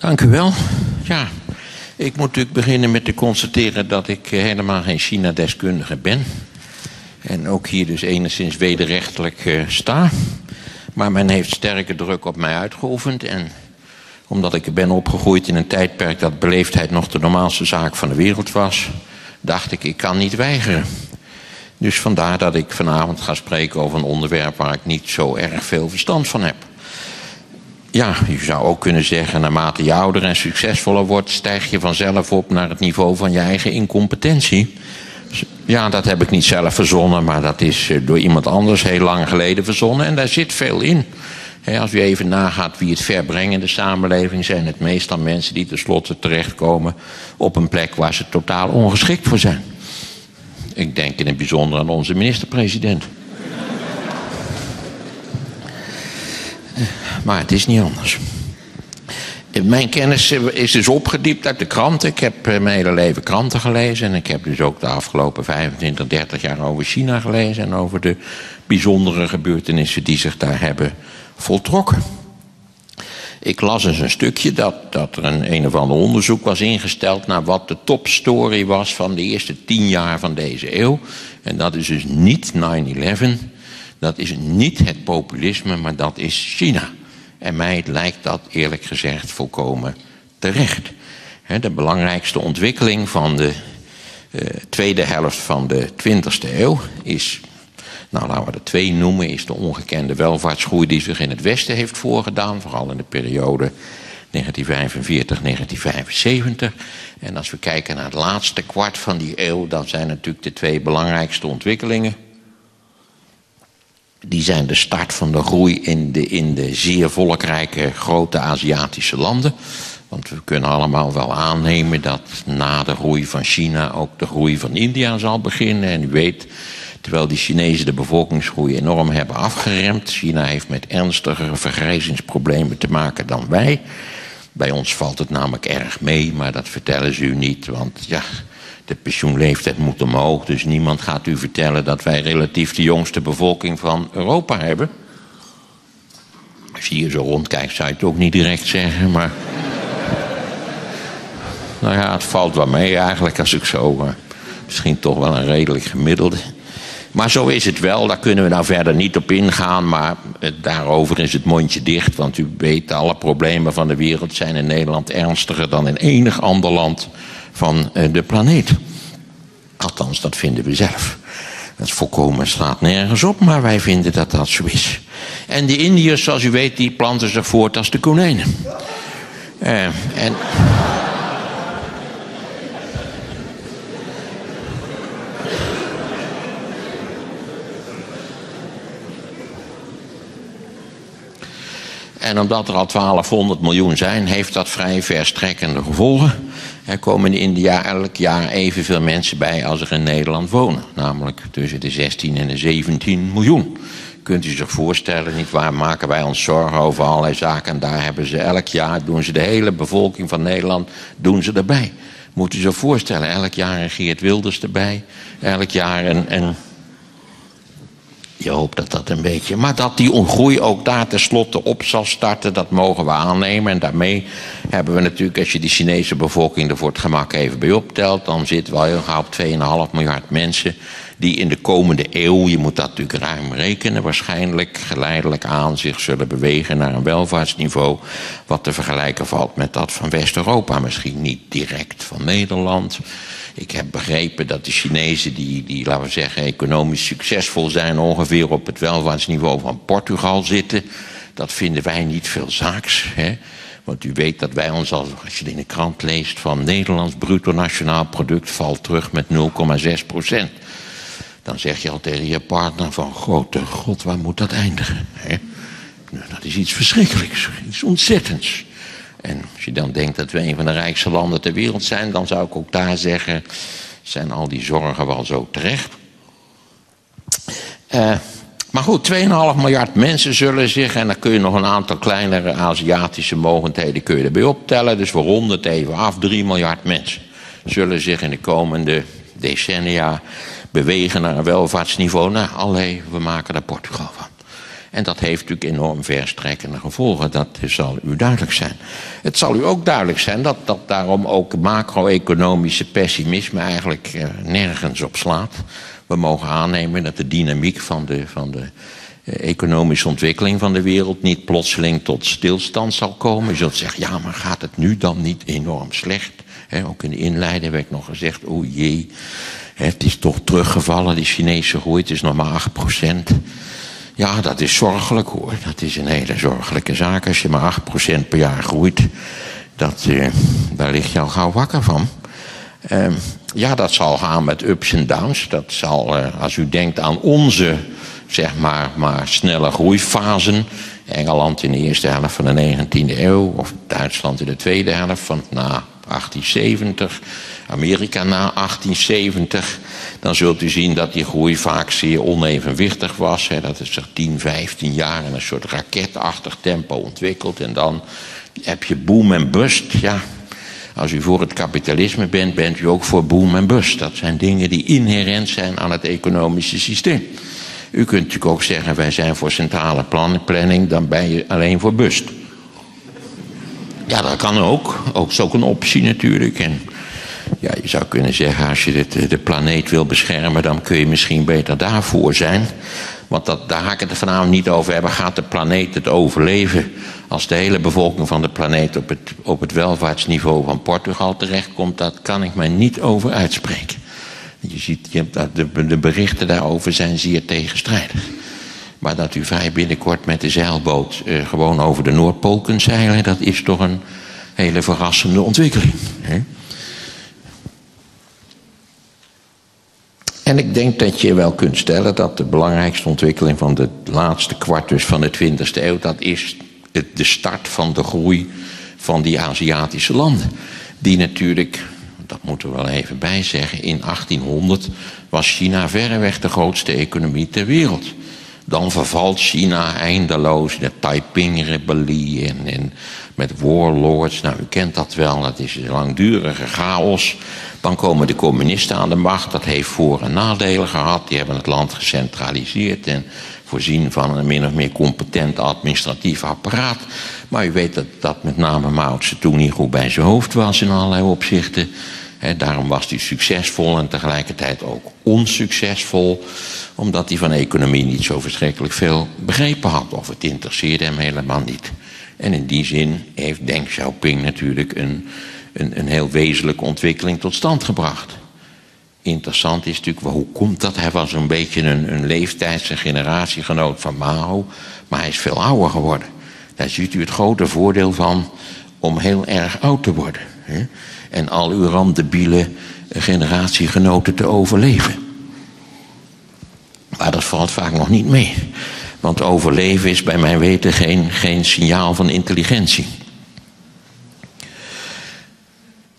Dank u wel. Ja, ik moet natuurlijk beginnen met te constateren dat ik eh, helemaal geen China-deskundige ben. En ook hier dus enigszins wederrechtelijk uh, sta. Maar men heeft sterke druk op mij uitgeoefend. En omdat ik ben opgegroeid in een tijdperk dat beleefdheid nog de normaalste zaak van de wereld was, dacht ik, ik kan niet weigeren. Dus vandaar dat ik vanavond ga spreken over een onderwerp waar ik niet zo erg veel verstand van heb. Ja, je zou ook kunnen zeggen, naarmate je ouder en succesvoller wordt, stijg je vanzelf op naar het niveau van je eigen incompetentie. Ja, dat heb ik niet zelf verzonnen, maar dat is eh, door iemand anders heel lang geleden verzonnen en daar zit veel in. Als u even nagaat wie het verbrengen in de samenleving, zijn het meestal mensen die tenslotte terechtkomen op een plek waar ze totaal ongeschikt voor zijn. Ik denk in het bijzonder aan onze minister-president. Maar het is niet anders. Mijn kennis is dus opgediept uit de kranten. Ik heb eh, mijn hele leven kranten gelezen. En ik heb dus ook de afgelopen 25, 30 jaar over China gelezen. En over de bijzondere gebeurtenissen die zich daar hebben voltrokken. Ik las eens een stukje dat, dat er een een of ander onderzoek was ingesteld naar wat de topstory was van de eerste tien jaar van deze eeuw. En dat is dus niet 9-11, dat is niet het populisme, maar dat is China. En mij lijkt dat eerlijk gezegd volkomen terecht. De belangrijkste ontwikkeling van de uh, tweede helft van de 20e eeuw is nou, laten we er twee noemen, is de ongekende welvaartsgroei die zich in het Westen heeft voorgedaan, vooral in de periode 1945-1975. En als we kijken naar het laatste kwart van die eeuw, dan zijn natuurlijk de twee belangrijkste ontwikkelingen. Die zijn de start van de groei in de, in de zeer volkrijke grote Aziatische landen. Want we kunnen allemaal wel aannemen dat na de groei van China ook de groei van India zal beginnen. En u weet, Terwijl die Chinezen de bevolkingsgroei enorm hebben afgeremd. China heeft met ernstigere vergrijzingsproblemen te maken dan wij. Bij ons valt het namelijk erg mee, maar dat vertellen ze u niet. Want ja, de pensioenleeftijd moet omhoog. Dus niemand gaat u vertellen dat wij relatief de jongste bevolking van Europa hebben. Als je hier zo rondkijkt, zou je het ook niet direct zeggen, maar. nou ja, het valt wel mee eigenlijk als ik zo. Uh, misschien toch wel een redelijk gemiddelde. Maar zo is het wel, daar kunnen we nou verder niet op ingaan. Maar daarover is het mondje dicht. Want u weet, alle problemen van de wereld zijn in Nederland ernstiger dan in enig ander land van eh, de planeet. Althans, dat vinden we zelf. Dat volkomen slaat nergens op, maar wij vinden dat dat zo is. En de Indiërs, zoals u weet, die planten zich voort als de konijnen. Uh, en. En omdat er al 1200 miljoen zijn, heeft dat vrij verstrekkende gevolgen. Er komen in India elk jaar evenveel mensen bij als er in Nederland wonen. Namelijk tussen de 16 en de 17 miljoen. Kunt u zich voorstellen, niet waar maken wij ons zorgen over allerlei zaken. En daar hebben ze elk jaar, doen ze de hele bevolking van Nederland, doen ze erbij. Moet u zich voorstellen, elk jaar een Geert Wilders erbij. Elk jaar een, een je hoopt dat dat een beetje. Maar dat die ongroei ook daar tenslotte op zal starten, dat mogen we aannemen. En daarmee hebben we natuurlijk, als je de Chinese bevolking er voor het gemak even bij optelt, dan zitten we al heel gauw op 2,5 miljard mensen. Die in de komende eeuw, je moet dat natuurlijk ruim rekenen, waarschijnlijk geleidelijk aan zich zullen bewegen naar een welvaartsniveau. Wat te vergelijken valt met dat van West-Europa. Misschien niet direct van Nederland. Ik heb begrepen dat de Chinezen, die, die laten we zeggen, economisch succesvol zijn, ongeveer op het welvaartsniveau van Portugal zitten. Dat vinden wij niet veel zaaks. Hè? Want u weet dat wij ons, als, als je het in de krant leest, van Nederlands bruto nationaal product valt terug met 0,6 procent. Dan zeg je al tegen je partner van, grote god, waar moet dat eindigen? Hè? Nou, dat is iets verschrikkelijks, iets ontzettends. En als je dan denkt dat we een van de rijkste landen ter wereld zijn, dan zou ik ook daar zeggen: zijn al die zorgen wel zo terecht? Uh, maar goed, 2,5 miljard mensen zullen zich, en dan kun je nog een aantal kleinere Aziatische mogendheden kun je erbij optellen, dus we ronden het even af, 3 miljard mensen zullen zich in de komende decennia bewegen naar een welvaartsniveau. Nou, alleen, we maken daar Portugal van. En dat heeft natuurlijk enorm verstrekkende gevolgen, dat zal u duidelijk zijn. Het zal u ook duidelijk zijn dat, dat daarom ook macro-economische pessimisme eigenlijk eh, nergens op slaat. We mogen aannemen dat de dynamiek van de, van de eh, economische ontwikkeling van de wereld niet plotseling tot stilstand zal komen. Je zult zeggen, ja, maar gaat het nu dan niet enorm slecht? ook in de inleiding werd nog gezegd, oh jee, het is toch teruggevallen, die Chinese groei, het is nog maar 8%. Ja, dat is zorgelijk hoor. Dat is een hele zorgelijke zaak. Als je maar 8% per jaar groeit, dat, eh, daar lig je al gauw wakker van. Uh, ja, dat zal gaan met ups en downs. Dat zal, uh, als u denkt aan onze, zeg maar, maar snelle groeifasen. Engeland in de eerste helft van de 19e eeuw, of Duitsland in de tweede helft van na 1870, Amerika na 1870, dan zult u zien dat die groei vaak zeer onevenwichtig was. Hè, dat het zich 10, 15 jaar in een soort raketachtig tempo ontwikkelt. En dan heb je boom en bust. Ja, als u voor het kapitalisme bent, bent u ook voor boom en bust. Dat zijn dingen die inherent zijn aan het economische systeem. U kunt natuurlijk ook zeggen, wij zijn voor centrale planning, dan ben je alleen voor bust. Ja, dat kan ook. Ook is ook een optie natuurlijk. En ja, je zou kunnen zeggen, als je de, de planeet wil beschermen, dan kun je misschien beter daarvoor zijn. Want dat, daar ga ik het vanavond niet over hebben. Gaat de planeet het overleven als de hele bevolking van de planeet op het, op het welvaartsniveau van Portugal terechtkomt? Dat kan ik mij niet over uitspreken. Je ziet, je, de, de berichten daarover zijn zeer tegenstrijdig. Maar dat u vrij binnenkort met de zeilboot eh, gewoon over de Noordpool kunt zeilen, dat is toch een hele verrassende ontwikkeling. Hè? En ik denk dat je wel kunt stellen dat de belangrijkste ontwikkeling van de laatste kwart dus van de 20e eeuw, dat is de start van de groei van die Aziatische landen. Die natuurlijk, dat moeten we wel even bijzeggen, in 1800 was China verreweg de grootste economie ter wereld. Dan vervalt China eindeloos, de Taiping-rebellie en, en met warlords. Nou, u kent dat wel, dat is langdurige chaos. Dan komen de communisten aan de macht. Dat heeft voor- en nadelen gehad. Die hebben het land gecentraliseerd en voorzien van een min of meer competent administratief apparaat. Maar u weet dat, dat met name Mao toen niet goed bij zijn hoofd was in allerlei opzichten. Daarom was hij succesvol en tegelijkertijd ook onsuccesvol. Omdat hij van economie niet zo verschrikkelijk veel begrepen had. Of het interesseerde hem helemaal niet. En in die zin heeft Deng Xiaoping natuurlijk een een, een heel wezenlijke ontwikkeling tot stand gebracht. Interessant is natuurlijk, hoe komt dat? Hij was een beetje een, een leeftijds- en generatiegenoot van Mao, maar hij is veel ouder geworden. Daar ziet u het grote voordeel van om heel erg oud te worden. En al uw randebiele generatiegenoten te overleven. Maar dat valt vaak nog niet mee. Want overleven is bij mijn weten geen, geen signaal van intelligentie.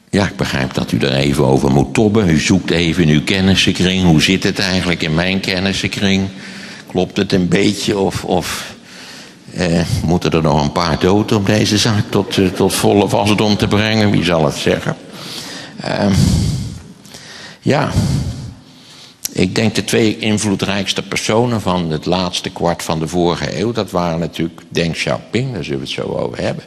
Ja, ik begrijp dat u er even over moet tobben. U zoekt even in uw kennissenkring. Hoe zit het eigenlijk in mijn kennissenkring? Klopt het een beetje of, of eh, moeten er nog een paar dood om deze zaak tot, uh, tot volle wasdom te brengen? Wie zal het zeggen? Uh, ja, ik denk de twee invloedrijkste personen van het laatste kwart van de vorige eeuw... dat waren natuurlijk Deng Xiaoping, daar zullen we het zo over hebben.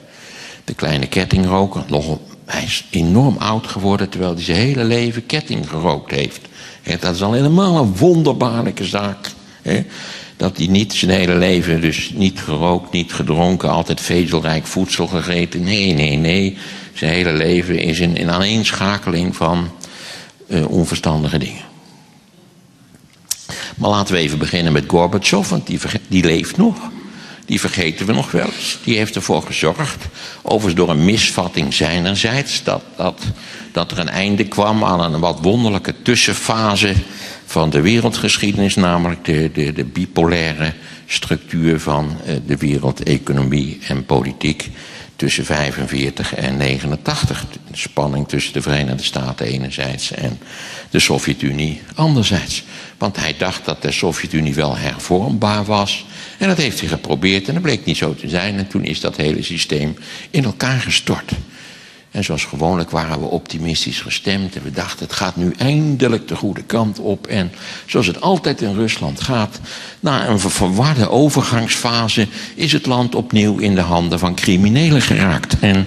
De kleine kettingroker, nog hij is enorm oud geworden terwijl hij zijn hele leven ketting gerookt heeft. dat is al helemaal een wonderbaarlijke zaak. Dat hij niet zijn hele leven dus niet gerookt, niet gedronken, altijd vezelrijk voedsel gegeten. Nee, nee, nee. Zijn hele leven is in, in aaneenschakeling van uh, onverstandige dingen. Maar laten we even beginnen met Gorbachev, want die, die leeft nog die vergeten we nog wel eens. Die heeft ervoor gezorgd, overigens door een misvatting zijnerzijds, dat, dat, dat er een einde kwam aan een wat wonderlijke tussenfase van de wereldgeschiedenis, namelijk de, de, de bipolaire structuur van eh, de wereldeconomie en politiek tussen 45 en 89. De spanning tussen de Verenigde Staten enerzijds en de Sovjet-Unie anderzijds. Want hij dacht dat de Sovjet-Unie wel hervormbaar was. En dat heeft hij geprobeerd en dat bleek niet zo te zijn. En toen is dat hele systeem in elkaar gestort. En zoals gewoonlijk waren we optimistisch gestemd. En we dachten, het gaat nu eindelijk de goede kant op. En zoals het altijd in Rusland gaat, na een verwarde overgangsfase is het land opnieuw in de handen van criminelen geraakt. En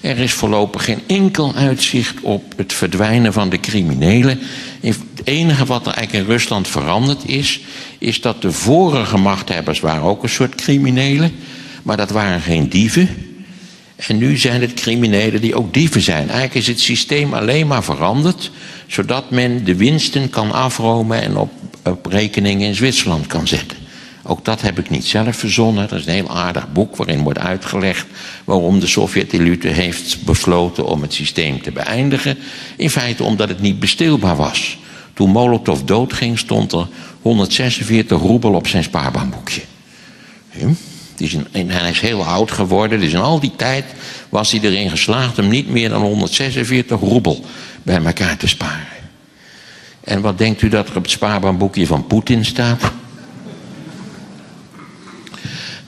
er is voorlopig geen enkel uitzicht op het verdwijnen van de criminelen. Het enige wat er eigenlijk in Rusland veranderd is, is dat de vorige machthebbers waren ook een soort criminelen, maar dat waren geen dieven. En nu zijn het criminelen die ook dieven zijn. Eigenlijk is het systeem alleen maar veranderd, zodat men de winsten kan afromen en op, rekeningen in Zwitserland kan zetten. Ook dat heb ik niet zelf verzonnen. Dat is een heel aardig boek waarin wordt uitgelegd waarom de Sovjet-elite heeft besloten om het systeem te beëindigen. In feite omdat het niet besteelbaar was. Toen Molotov doodging stond er 146 roebel op zijn spaarbankboekje. Hm? Hij is heel oud geworden, dus in al die tijd was hij erin geslaagd om niet meer dan 146 roebel bij elkaar te sparen. En wat denkt u dat er op het spaarbankboekje van Poetin staat?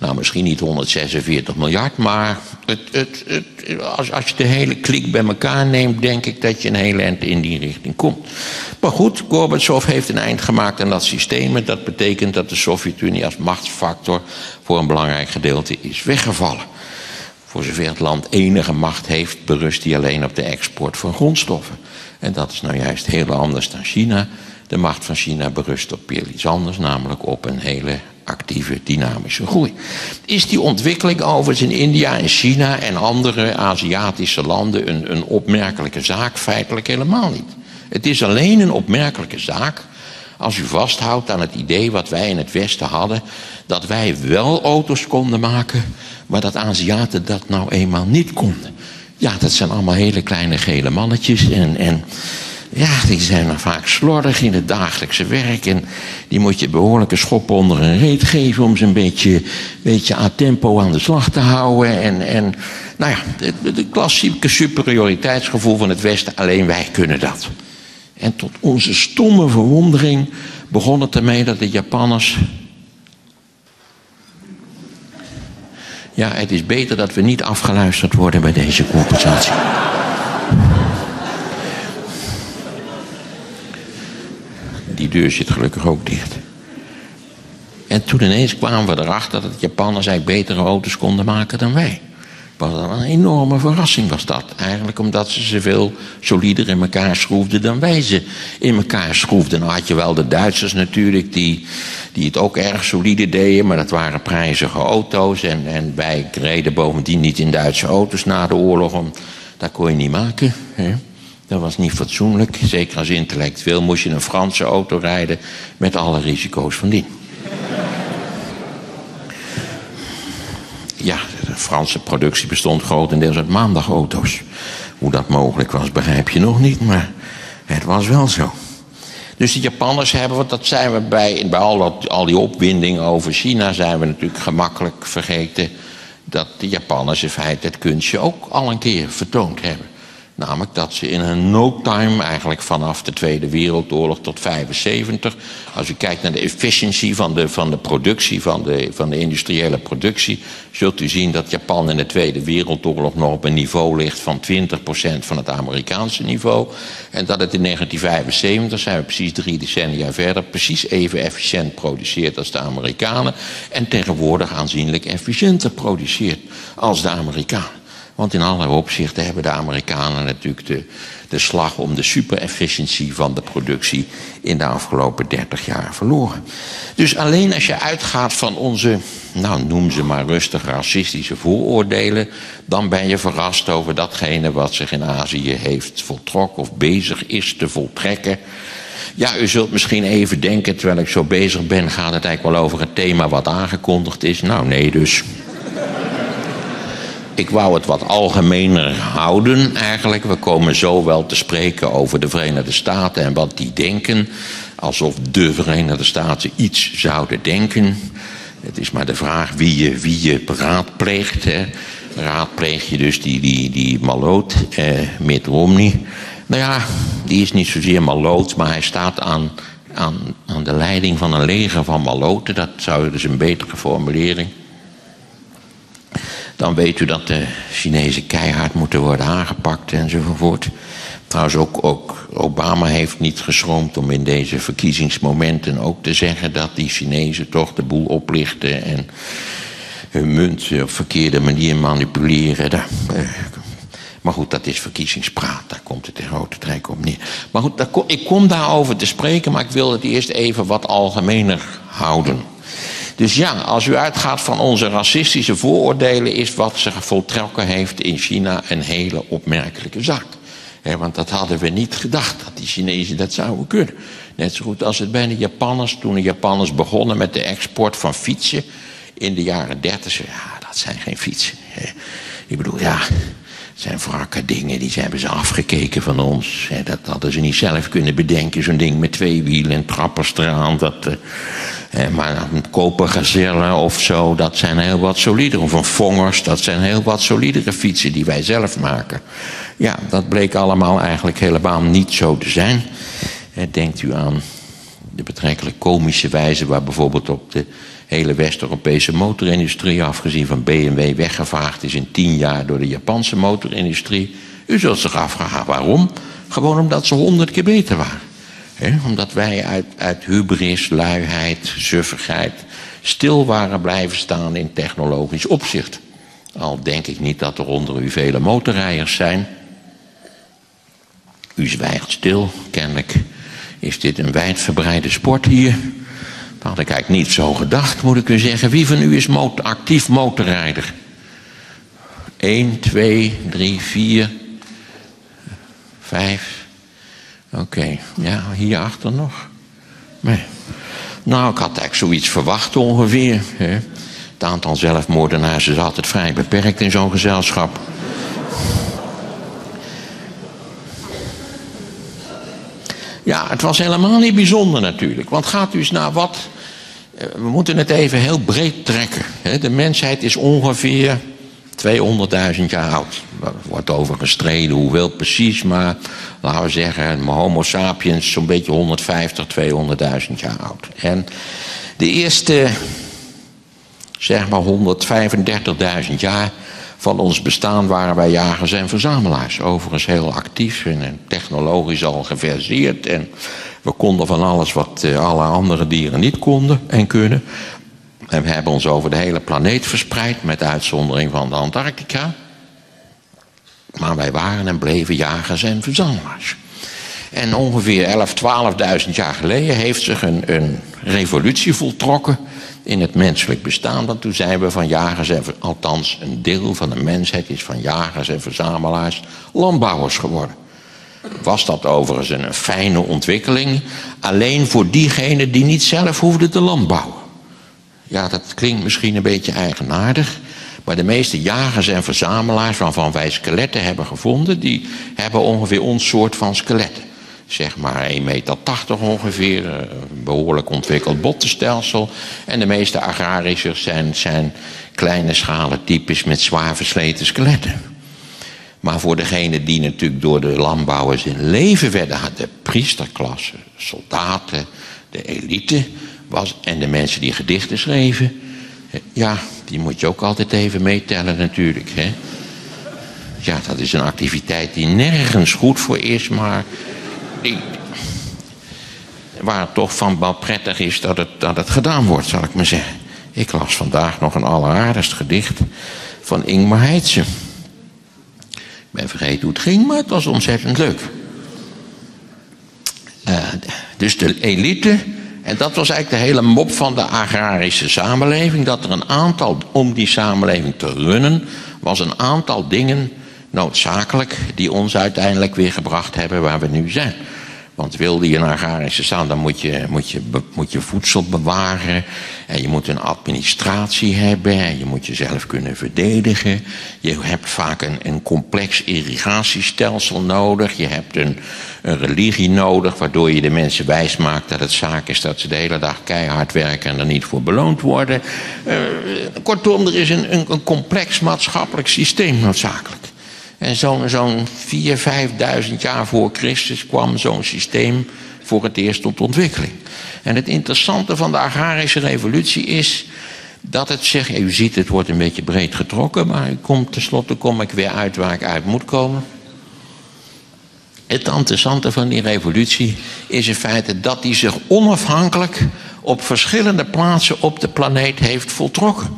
Nou, misschien niet 146 miljard, maar het, het, het, als, als je de hele klik bij elkaar neemt, denk ik dat je een hele eind in die richting komt. Maar goed, Gorbachev heeft een eind gemaakt aan dat systeem. En dat betekent dat de Sovjet-Unie als machtsfactor voor een belangrijk gedeelte is weggevallen. Voor zover het land enige macht heeft, berust hij alleen op de export van grondstoffen. En dat is nou juist heel anders dan China. De macht van China berust op iets anders, namelijk op een hele actieve dynamische groei. Is die ontwikkeling overigens in India en China en andere Aziatische landen een, een opmerkelijke zaak? Feitelijk helemaal niet. Het is alleen een opmerkelijke zaak als u vasthoudt aan het idee wat wij in het Westen hadden, dat wij wel auto's konden maken, maar dat Aziaten dat nou eenmaal niet konden. Ja, dat zijn allemaal hele kleine gele mannetjes en, en ja, die zijn dan vaak slordig in het dagelijkse werk. En die moet je behoorlijke schop onder een reet geven om ze een beetje, beetje a tempo aan de slag te houden. En, en nou ja, het klassieke superioriteitsgevoel van het Westen, alleen wij kunnen dat. En tot onze stomme verwondering begon het ermee dat de Japanners. Ja, het is beter dat we niet afgeluisterd worden bij deze compensatie. Die deur zit gelukkig ook dicht. En toen ineens kwamen we erachter dat de Japanners eigenlijk betere auto's konden maken dan wij. Wat een enorme verrassing was dat. Eigenlijk omdat ze ze veel solider in elkaar schroefden dan wij ze in elkaar schroefden. Nou had je wel de Duitsers natuurlijk die, die het ook erg solide deden. Maar dat waren prijzige auto's. En, en wij reden bovendien niet in Duitse auto's na de oorlog. Om, dat kon je niet maken. Hè? Dat was niet fatsoenlijk. Zeker als intellectueel moest je een Franse auto rijden met alle risico's van dien. Ja, de Franse productie bestond grotendeels uit maandagauto's. Hoe dat mogelijk was, begrijp je nog niet, maar het was wel zo. Dus de Japanners hebben, want dat zijn we bij, bij al, al die opwinding over China, zijn we natuurlijk gemakkelijk vergeten dat de Japanners in feite het kunstje ook al een keer vertoond hebben. Namelijk dat ze in een no time, eigenlijk vanaf de Tweede Wereldoorlog tot 75, als u kijkt naar de efficiëntie van de, van de productie, van de, van de industriële productie, zult u zien dat Japan in de Tweede Wereldoorlog nog op een niveau ligt van 20% van het Amerikaanse niveau. En dat het in 1975, zijn we precies drie decennia verder, precies even efficiënt produceert als de Amerikanen. En tegenwoordig aanzienlijk efficiënter produceert als de Amerikanen. Want in allerlei opzichten hebben de Amerikanen natuurlijk de, de slag om de superefficiëntie van de productie in de afgelopen 30 jaar verloren. Dus alleen als je uitgaat van onze, nou noem ze maar rustig racistische vooroordelen, dan ben je verrast over datgene wat zich in Azië heeft voltrokken of bezig is te voltrekken. Ja, u zult misschien even denken, terwijl ik zo bezig ben, gaat het eigenlijk wel over het thema wat aangekondigd is. Nou, nee, dus. Ik wou het wat algemener houden eigenlijk. We komen zo wel te spreken over de Verenigde Staten en wat die denken. Alsof de Verenigde Staten iets zouden denken. Het is maar de vraag wie je, wie raadpleegt. Hè. Raadpleeg je dus die, die, die maloot, eh, Mitt Romney. Nou ja, die is niet zozeer maloot, maar hij staat aan, aan, aan de leiding van een leger van maloten. Dat zou dus een betere formulering dan weet u dat de Chinezen keihard moeten worden aangepakt enzovoort. Trouwens, ook, ook Obama heeft niet geschroomd om in deze verkiezingsmomenten ook te zeggen dat die Chinezen toch de boel oplichten en hun munt op verkeerde manier manipuleren. Eh, maar goed, dat is verkiezingspraat. Daar komt het in grote trek op neer. Maar goed, ik kom daarover te spreken, maar ik wil het eerst even wat algemener houden. Dus ja, als u uitgaat van onze racistische vooroordelen, is wat zich voltrokken heeft in China een hele opmerkelijke zaak. want dat hadden we niet gedacht, dat die Chinezen dat zouden kunnen. Net zo goed als het bij de Japanners, toen de Japanners begonnen met de export van fietsen in de jaren dertig. Ja, dat zijn geen fietsen. Ik bedoel, ja, zijn wrakke dingen, die hebben ze afgekeken van ons. Dat hadden ze niet zelf kunnen bedenken, zo'n ding met twee wielen en trappers eraan. Dat, eh, maar een kopergazelle of zo, dat zijn heel wat solidere. Of een vongers, dat zijn heel wat solidere fietsen die wij zelf maken. Ja, dat bleek allemaal eigenlijk helemaal niet zo te zijn. Denkt u aan de betrekkelijk komische wijze waar bijvoorbeeld op de hele West-Europese motorindustrie, afgezien van BMW, weggevaagd is in tien jaar door de Japanse motorindustrie. U zult zich afvragen waarom? Gewoon omdat ze honderd keer beter waren. omdat wij uit, uit hubris, luiheid, zuffigheid stil waren blijven staan in technologisch opzicht. Al denk ik niet dat er onder u vele motorrijders zijn. U zwijgt stil, kennelijk is dit een wijdverbreide sport hier. Dat had ik eigenlijk niet zo gedacht, moet ik u zeggen. Wie van u is motor, actief motorrijder? 1, 2, 3, 4, 5. Oké, okay. ja, hierachter nog. Nee. Nou, ik had eigenlijk zoiets verwacht ongeveer. Hè. Het aantal zelfmoordenaars is altijd vrij beperkt in zo'n gezelschap. Ja, het was helemaal niet bijzonder natuurlijk. Want gaat u eens naar wat. Eh, we moeten het even heel breed trekken. De mensheid is ongeveer 200.000 jaar oud. Er wordt over gestreden hoeveel precies, maar laten we zeggen, Homo sapiens zo'n beetje 150, 200.000 jaar oud. En de eerste, zeg maar 135.000 jaar van ons bestaan waren wij jagers en verzamelaars. Overigens heel actief en technologisch al geverseerd. En we konden van alles wat eh, alle andere dieren niet konden en kunnen. En we hebben ons over de hele planeet verspreid, met uitzondering van de Antarctica. Maar wij waren en bleven jagers en verzamelaars. En ongeveer 11.000, 12.000 jaar geleden heeft zich een, een revolutie voltrokken in het menselijk bestaan. Want toen zijn we van jagers en, althans een deel van de mensheid is van jagers en verzamelaars landbouwers geworden. Was dat overigens een fijne ontwikkeling, alleen voor diegenen die niet zelf hoefden te landbouwen. Ja, dat klinkt misschien een beetje eigenaardig, maar de meeste jagers en verzamelaars waarvan wij skeletten hebben gevonden, die hebben ongeveer ons soort van skeletten zeg maar 1,80 meter ongeveer, een behoorlijk ontwikkeld bottenstelsel. En de meeste agrariërs zijn, zijn kleine schalen types met zwaar versleten skeletten. Maar voor degenen die natuurlijk door de landbouwers in leven werden, de priesterklasse, soldaten, de elite was, en de mensen die gedichten schreven, ja, die moet je ook altijd even meetellen natuurlijk. Hè? Ja, dat is een activiteit die nergens goed voor is, maar waar het toch van wel prettig is dat het, dat het gedaan wordt, zal ik maar zeggen. Ik las vandaag nog een alleraardigst gedicht van Ingmar Heitse. Ik ben vergeten hoe het ging, maar het was ontzettend leuk. Uh, dus de elite, en dat was eigenlijk de hele mop van de agrarische samenleving, dat er een aantal, om die samenleving te runnen, was een aantal dingen noodzakelijk die ons uiteindelijk weer gebracht hebben waar we nu zijn. Want wilde je een agrarische staan, dan moet je, moet, je, moet je voedsel bewaren. En je moet een administratie hebben. En je moet jezelf kunnen verdedigen. Je hebt vaak een, een complex irrigatiestelsel nodig. Je hebt een, een religie nodig, waardoor je de mensen wijs maakt dat het zaak is dat ze de hele dag keihard werken en er niet voor beloond worden. Uh, kortom, er is een, een, een complex maatschappelijk systeem noodzakelijk. En zo'n zo'n 4.000, 5.000 jaar voor Christus kwam zo'n systeem voor het eerst tot ontwikkeling. En het interessante van de agrarische revolutie is dat het zegt, u ziet het wordt een beetje breed getrokken, maar kom, tenslotte kom ik weer uit waar ik uit moet komen. Het interessante van die revolutie is in feite dat die zich onafhankelijk op verschillende plaatsen op de planeet heeft voltrokken.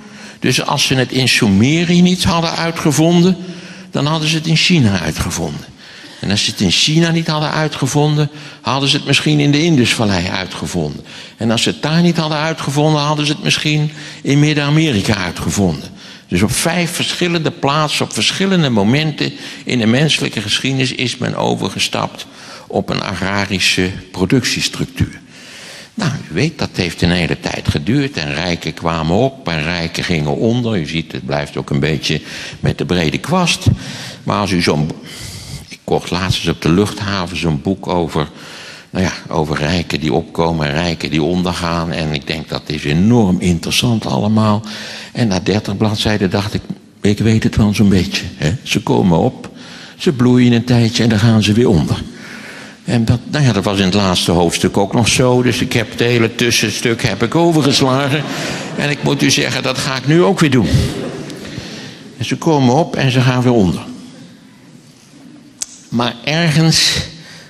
Dus als ze het in Sumerië niet hadden uitgevonden, dan hadden ze het in China uitgevonden. En als ze het in China niet hadden uitgevonden, hadden ze het misschien in de Indusvallei uitgevonden. En als ze het daar niet hadden uitgevonden, hadden ze het misschien in Midden-Amerika uitgevonden. Dus op vijf verschillende plaatsen, op verschillende momenten in de menselijke geschiedenis is men overgestapt op een agrarische productiestructuur. Nou, u weet, dat heeft een hele tijd geduurd en rijken kwamen op en rijken gingen onder. U ziet, het blijft ook een beetje met de brede kwast. Maar als u zo'n kocht laatst eens op de luchthaven zo'n boek over, nou ja, over rijken die opkomen en rijken die ondergaan. En ik denk dat is enorm interessant allemaal. En na dertig bladzijden dacht ik, ik weet het wel zo'n beetje. Hè? Ze komen op, ze bloeien een tijdje en dan gaan ze weer onder. En dat, nou ja, dat was in het laatste hoofdstuk ook nog zo. Dus ik heb het hele tussenstuk heb ik overgeslagen. En ik moet u zeggen, dat ga ik nu ook weer doen. En ze komen op en ze gaan weer onder. Maar ergens,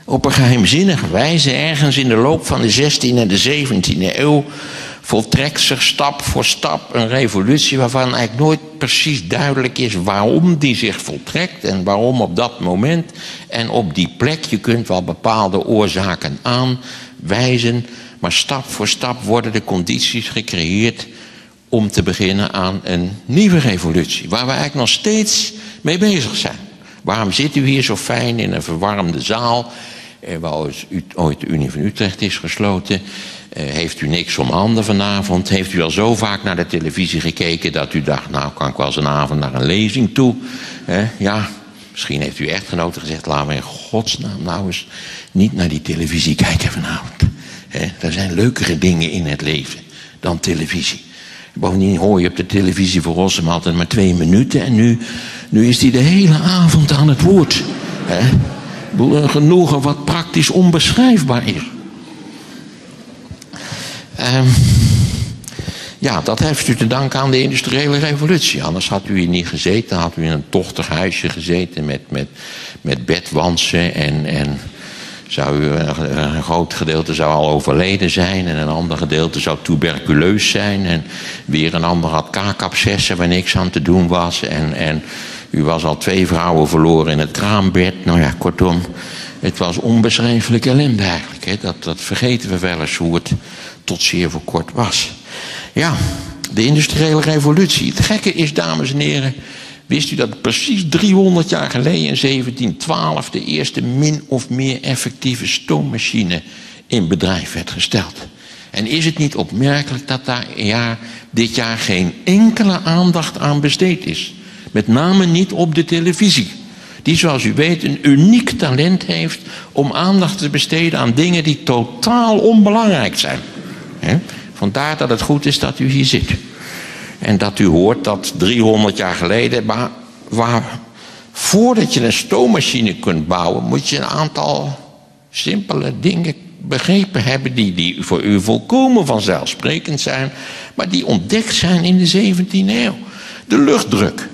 op een geheimzinnige wijze, ergens in de loop van de 16e en de 17e eeuw, voltrekt zich stap voor stap een revolutie waarvan eigenlijk nooit precies duidelijk is waarom die zich voltrekt en waarom op dat moment en op die plek. Je kunt wel bepaalde oorzaken aanwijzen, maar stap voor stap worden de condities gecreëerd om te beginnen aan een nieuwe revolutie, waar we eigenlijk nog steeds mee bezig zijn. Waarom zit u hier zo fijn in een verwarmde zaal, eh, waar ooit de Unie van Utrecht is gesloten? Eh, heeft u niks om handen vanavond? Heeft u al zo vaak naar de televisie gekeken dat u dacht, nou kan ik wel eens een avond naar een lezing toe? Ja, misschien heeft uw echtgenote gezegd, laten we in godsnaam nou eens niet naar die televisie kijken vanavond. Er zijn leukere dingen in het leven dan televisie. Bovendien hoor je op de televisie voor Rossum altijd maar twee minuten. En nu, nu is hij de hele avond aan het woord. Hè? Een genoegen wat praktisch onbeschrijfbaar is. Um, ja, dat heeft u te danken aan de industriële revolutie. Anders had u hier niet gezeten. Had u in een tochtig huisje gezeten met, met, met bedwansen en, en zou een groot gedeelte zou al overleden zijn en een ander gedeelte zou tuberculeus zijn en weer een ander had kaakabscessen waar niks aan te doen was en, en u was al twee vrouwen verloren in het kraambed. Nou ja, kortom, het was onbeschrijfelijk ellende eigenlijk. Hè? Dat, dat vergeten we wel eens hoe het tot zeer voor kort was. Ja, de industriële revolutie. Het gekke is, dames en heren, Wist u dat precies 300 jaar geleden, in 1712, de eerste min of meer effectieve stoommachine in bedrijf werd gesteld? En is het niet opmerkelijk dat daar ja, dit jaar geen enkele aandacht aan besteed is? Met name niet op de televisie. Die, zoals u weet, een uniek talent heeft om aandacht te besteden aan dingen die totaal onbelangrijk zijn. Vandaar dat het goed is dat u hier zit. En dat u hoort dat 300 jaar geleden, maar waar, voordat je een stoommachine kunt bouwen, moet je een aantal simpele dingen begrepen hebben die, die voor u volkomen vanzelfsprekend zijn, maar die ontdekt zijn in de 17e eeuw. De luchtdruk.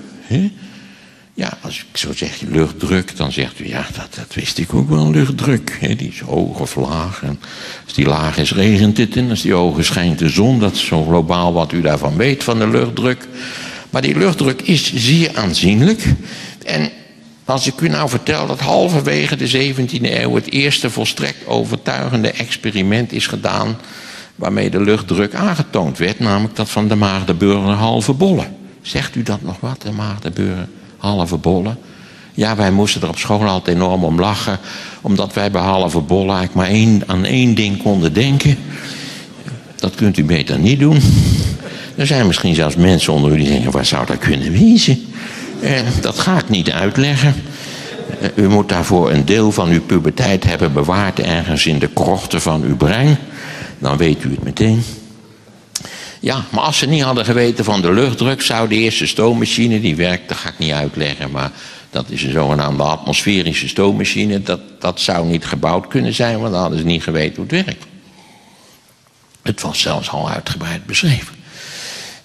Ja, als ik zo zeg luchtdruk, dan zegt u ja, dat, dat wist ik ook wel, luchtdruk. die is hoog of laag. En als die laag is, regent het. En als die hoog is, schijnt de zon. Dat is zo globaal wat u daarvan weet, van de luchtdruk. Maar die luchtdruk is zeer aanzienlijk. En als ik u nou vertel dat halverwege de 17e eeuw het eerste volstrekt overtuigende experiment is gedaan. waarmee de luchtdruk aangetoond werd, namelijk dat van de Maagdenburger halve bollen. Zegt u dat nog wat, de Maagdenburger? Halve bollen. Ja, wij moesten er op school altijd enorm om lachen. Omdat wij bij halve bollen eigenlijk maar één, aan één ding konden denken. Dat kunt u beter niet doen. Er zijn misschien zelfs mensen onder u die denken, waar zou dat kunnen wezen? Eh, dat ga ik niet uitleggen. Eh, u moet daarvoor een deel van uw puberteit hebben bewaard ergens in de krochten van uw brein. Dan weet u het meteen. Ja, maar als ze niet hadden geweten van de luchtdruk, zou de eerste stoommachine, die werkt, dat ga ik niet uitleggen, maar dat is een zogenaamde atmosferische stoommachine, dat, dat zou niet gebouwd kunnen zijn, want dan hadden ze niet geweten hoe het werkt. Het was zelfs al uitgebreid beschreven.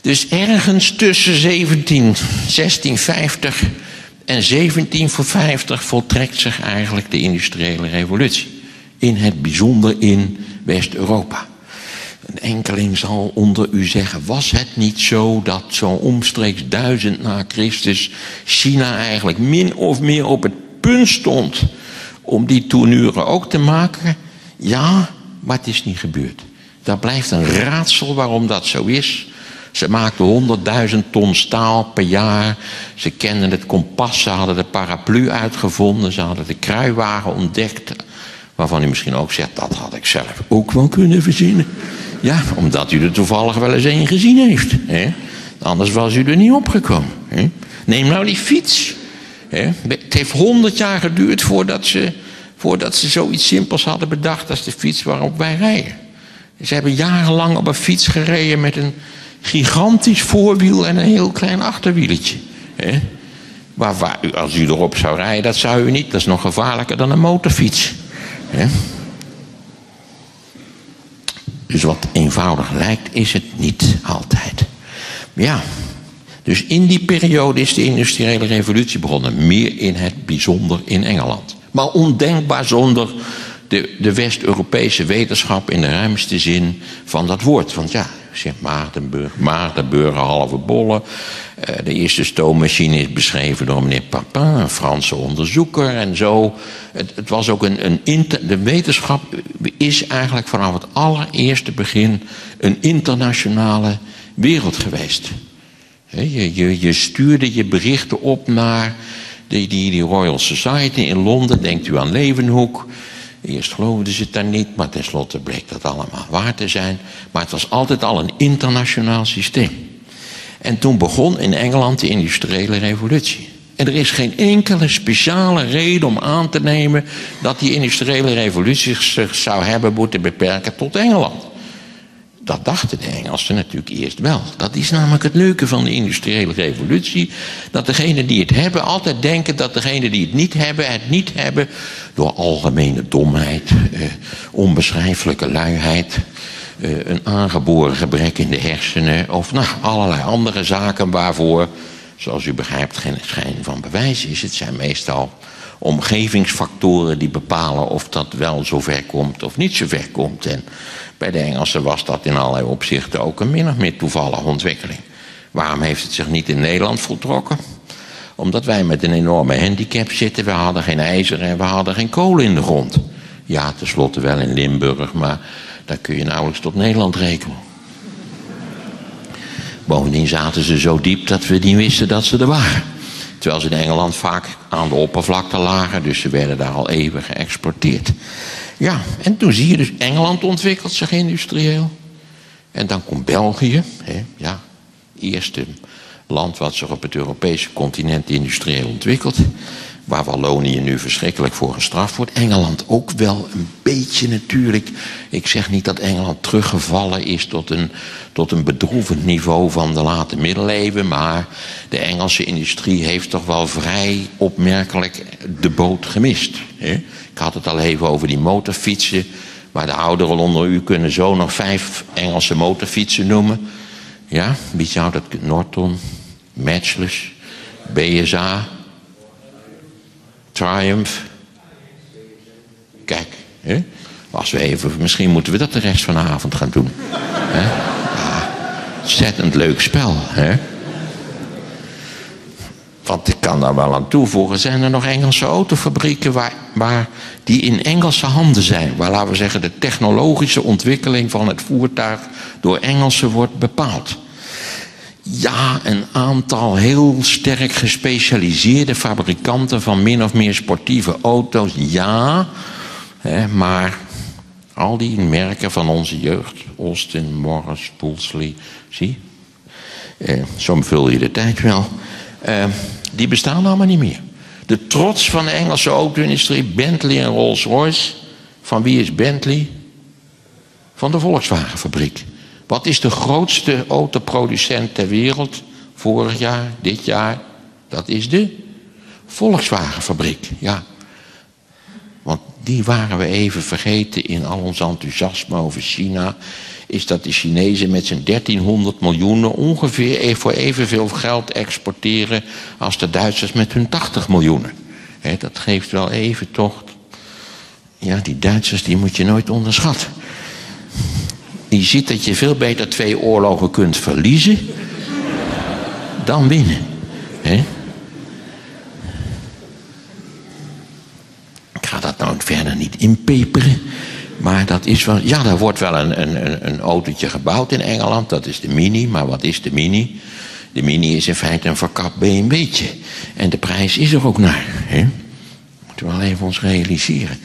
Dus ergens tussen 17, 1650 en 1750 voltrekt zich eigenlijk de industriële revolutie. In het bijzonder in West-Europa. Een enkeling zal onder u zeggen: was het niet zo dat zo omstreeks duizend na Christus China eigenlijk min of meer op het punt stond om die toenuren ook te maken? Ja, maar het is niet gebeurd. Dat blijft een raadsel waarom dat zo is. Ze maakten 100.000 ton staal per jaar. Ze kenden het kompas, ze hadden de paraplu uitgevonden, ze hadden de kruiwagen ontdekt. Waarvan u misschien ook zegt, dat had ik zelf ook wel kunnen verzinnen. Ja, omdat u er toevallig wel eens een gezien heeft. Hè? Anders was u er niet opgekomen. Hè? Neem nou die fiets. Hè? Het heeft honderd jaar geduurd voordat ze, voordat ze zoiets simpels hadden bedacht als de fiets waarop wij rijden. Ze hebben jarenlang op een fiets gereden met een gigantisch voorwiel en een heel klein achterwieletje. Hè? Maar waar, als u erop zou rijden, dat zou u niet. Dat is nog gevaarlijker dan een motorfiets. Hè? Dus wat eenvoudig lijkt, is het niet altijd. Ja, dus in die periode is de industriële revolutie begonnen. Meer in het bijzonder in Engeland. Maar ondenkbaar zonder de, de West-Europese wetenschap in de ruimste zin van dat woord. Want ja, zeg Maartenburg, Maartenburg, halve bollen. Eh, de eerste stoommachine is beschreven door meneer Papin, een Franse onderzoeker en zo. Het, het was ook een, een de wetenschap is eigenlijk vanaf het allereerste begin een internationale wereld geweest. Je, je, je stuurde je berichten op naar die, die, Royal Society in Londen, denkt u aan Leeuwenhoek. Eerst geloofden ze het daar niet, maar tenslotte bleek dat allemaal waar te zijn. Maar het was altijd al een internationaal systeem. En toen begon in Engeland de industriële revolutie. En er is geen enkele speciale reden om aan te nemen dat die industriële revolutie zich zou hebben moeten beperken tot Engeland. Dat dachten de Engelsen natuurlijk eerst wel. Dat is namelijk het leuke van de industriële revolutie. Dat degenen die het hebben altijd denken dat degenen die het niet hebben, het niet hebben door algemene domheid, eh, onbeschrijfelijke luiheid, eh, een aangeboren gebrek in de hersenen of nou, allerlei andere zaken waarvoor, zoals u begrijpt, geen schijn van bewijs is. Het zijn meestal omgevingsfactoren die bepalen of dat wel zover komt of niet zover komt. En bij de Engelsen was dat in allerlei opzichten ook een min of meer toevallige ontwikkeling. Waarom heeft het zich niet in Nederland voltrokken? Omdat wij met een enorme handicap zitten. We hadden geen ijzer en we hadden geen kolen in de grond. Ja, tenslotte wel in Limburg, maar daar kun je nauwelijks tot Nederland rekenen. Bovendien zaten ze zo diep dat we niet wisten dat ze er waren. Terwijl ze in Engeland vaak aan de oppervlakte lagen, dus ze werden daar al even geëxporteerd. Ja, en toen zie je dus Engeland ontwikkelt zich industrieel. En dan komt België, hè, ja, eerste land wat zich op het Europese continent industrieel ontwikkelt. Waar Wallonië nu verschrikkelijk voor gestraft wordt. Engeland ook wel een beetje natuurlijk. Ik zeg niet dat Engeland teruggevallen is tot een, tot een bedroevend niveau van de late middeleeuwen. Maar de Engelse industrie heeft toch wel vrij opmerkelijk de boot gemist. Hè? Ik had het al even over die motorfietsen. Maar de ouderen onder u kunnen zo nog vijf Engelse motorfietsen noemen. Ja, wie zou dat? Norton, Matchless, BSA, Triumph. Kijk, hè? Als we even, misschien moeten we dat de rest van de avond gaan doen. hè? Ja, ontzettend leuk spel. Hè? Want ik kan daar wel aan toevoegen, zijn er nog Engelse autofabrieken waar, waar die in Engelse handen zijn. Waar, laten we zeggen, de technologische ontwikkeling van het voertuig door Engelsen wordt bepaald. Ja, een aantal heel sterk gespecialiseerde fabrikanten van min of meer sportieve auto's, ja. Hè, maar al die merken van onze jeugd, Austin, Morris, Wolseley, zie, eh, zo vul je de tijd wel, eh, die bestaan allemaal niet meer. De trots van de Engelse auto-industrie, Bentley en Rolls-Royce. Van wie is Bentley? Van de Volkswagen-fabriek. Wat is de grootste autoproducent ter wereld? Vorig jaar, dit jaar? Dat is de Volkswagen-fabriek. Ja. Want die waren we even vergeten in al ons enthousiasme over China. is dat de Chinezen met zijn 1300 miljoen ongeveer e- voor evenveel geld exporteren als de Duitsers met hun 80 miljoen. dat geeft wel even toch. Ja, die Duitsers die moet je nooit onderschatten. Je ziet dat je veel beter twee oorlogen kunt verliezen dan winnen. Ik ga dat nou verder niet inpeperen. Maar dat is wel. Ja, er wordt wel een, een, een autootje gebouwd in Engeland. Dat is de Mini. Maar wat is de Mini? De Mini is in feite een verkapt BMW'tje. En de prijs is er ook naar. Moeten we wel even ons realiseren.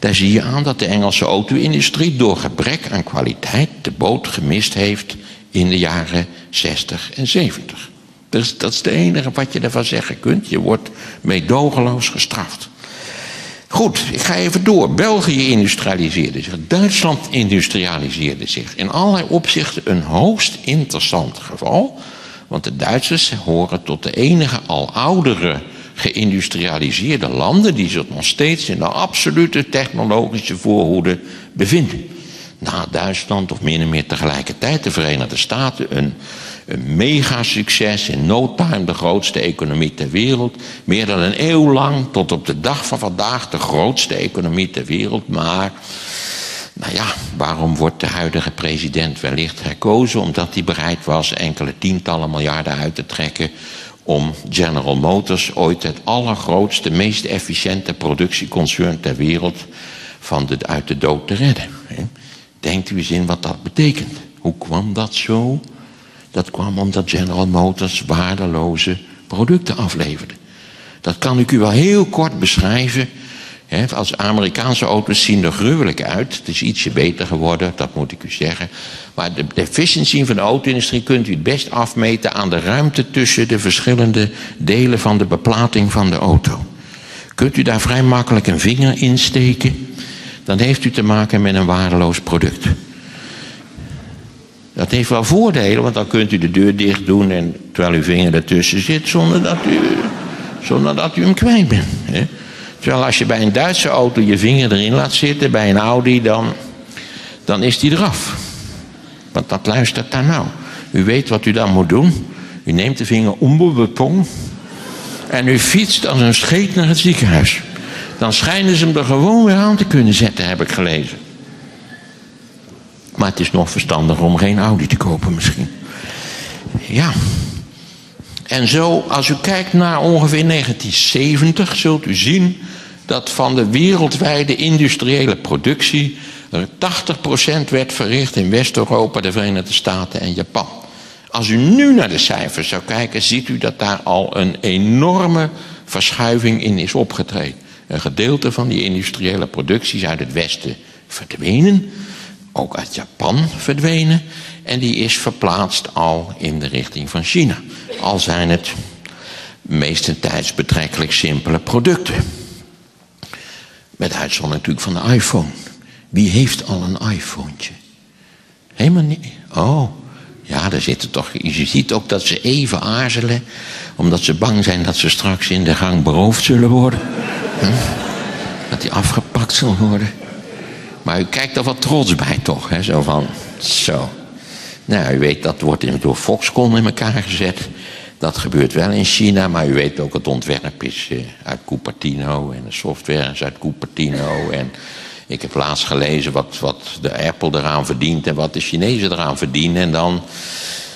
Daar zie je aan dat de Engelse auto-industrie door gebrek aan kwaliteit de boot gemist heeft in de jaren 60 en 70. Dus dat is het enige wat je ervan zeggen kunt. Je wordt meedogenloos gestraft. Goed, ik ga even door. België industrialiseerde zich. Duitsland industrialiseerde zich. In allerlei opzichten een hoogst interessant geval. Want de Duitsers horen tot de enige al oudere geïndustrialiseerde landen die zich nog steeds in de absolute technologische voorhoede bevinden. Na Duitsland of meer en meer tegelijkertijd de Verenigde Staten een, een mega succes, in no time de grootste economie ter wereld. Meer dan een eeuw lang, tot op de dag van vandaag, de grootste economie ter wereld. Maar, nou ja, waarom wordt de huidige president wellicht herkozen? Omdat hij bereid was enkele tientallen miljarden uit te trekken om General Motors ooit het allergrootste, meest efficiënte productieconcern ter wereld van de, uit de dood te redden. Denkt u eens in wat dat betekent. Hoe kwam dat zo? Dat kwam omdat General Motors waardeloze producten afleverde. Dat kan ik u wel heel kort beschrijven als Amerikaanse auto's zien er gruwelijk uit. Het is ietsje beter geworden, dat moet ik u zeggen. Maar de, efficiëntie van de auto-industrie kunt u het best afmeten aan de ruimte tussen de verschillende delen van de beplating van de auto. Kunt u daar vrij makkelijk een vinger in steken, dan heeft u te maken met een waardeloos product. Dat heeft wel voordelen, want dan kunt u de deur dicht doen en terwijl uw vinger ertussen zit, zonder dat u, zonder dat u hem kwijt bent. Terwijl als je bij een Duitse auto je vinger erin laat zitten, bij een Audi, dan, dan is die eraf. Want dat luistert daar nou. U weet wat u dan moet doen. U neemt de vinger tong en u fietst als een scheet naar het ziekenhuis. Dan schijnen ze hem er gewoon weer aan te kunnen zetten, heb ik gelezen. Maar het is nog verstandiger om geen Audi te kopen misschien. Ja, en zo, als u kijkt naar ongeveer 1970, zult u zien dat van de wereldwijde industriële productie 80% werd verricht in West-Europa, de Verenigde Staten en Japan. Als u nu naar de cijfers zou kijken, ziet u dat daar al een enorme verschuiving in is opgetreden. Een gedeelte van die industriële productie is uit het Westen verdwenen, ook uit Japan verdwenen, en die is verplaatst al in de richting van China. Al zijn het meestentijds betrekkelijk simpele producten. Met uitzondering natuurlijk van de iPhone. Wie heeft al een iPhone? Helemaal niet. Oh, ja, daar zitten toch. Je ziet ook dat ze even aarzelen, omdat ze bang zijn dat ze straks in de gang beroofd zullen worden. Hm? Dat die afgepakt zal worden. Maar u kijkt er wat trots bij, toch? Hè? Zo van, zo. Nou, u weet, dat wordt door Foxconn in elkaar gezet. Dat gebeurt wel in China, maar u weet ook, het ontwerp is eh, uit Cupertino en de software is uit Cupertino. En ik heb laatst gelezen wat, wat de Apple eraan verdient en wat de Chinezen eraan verdienen. En dan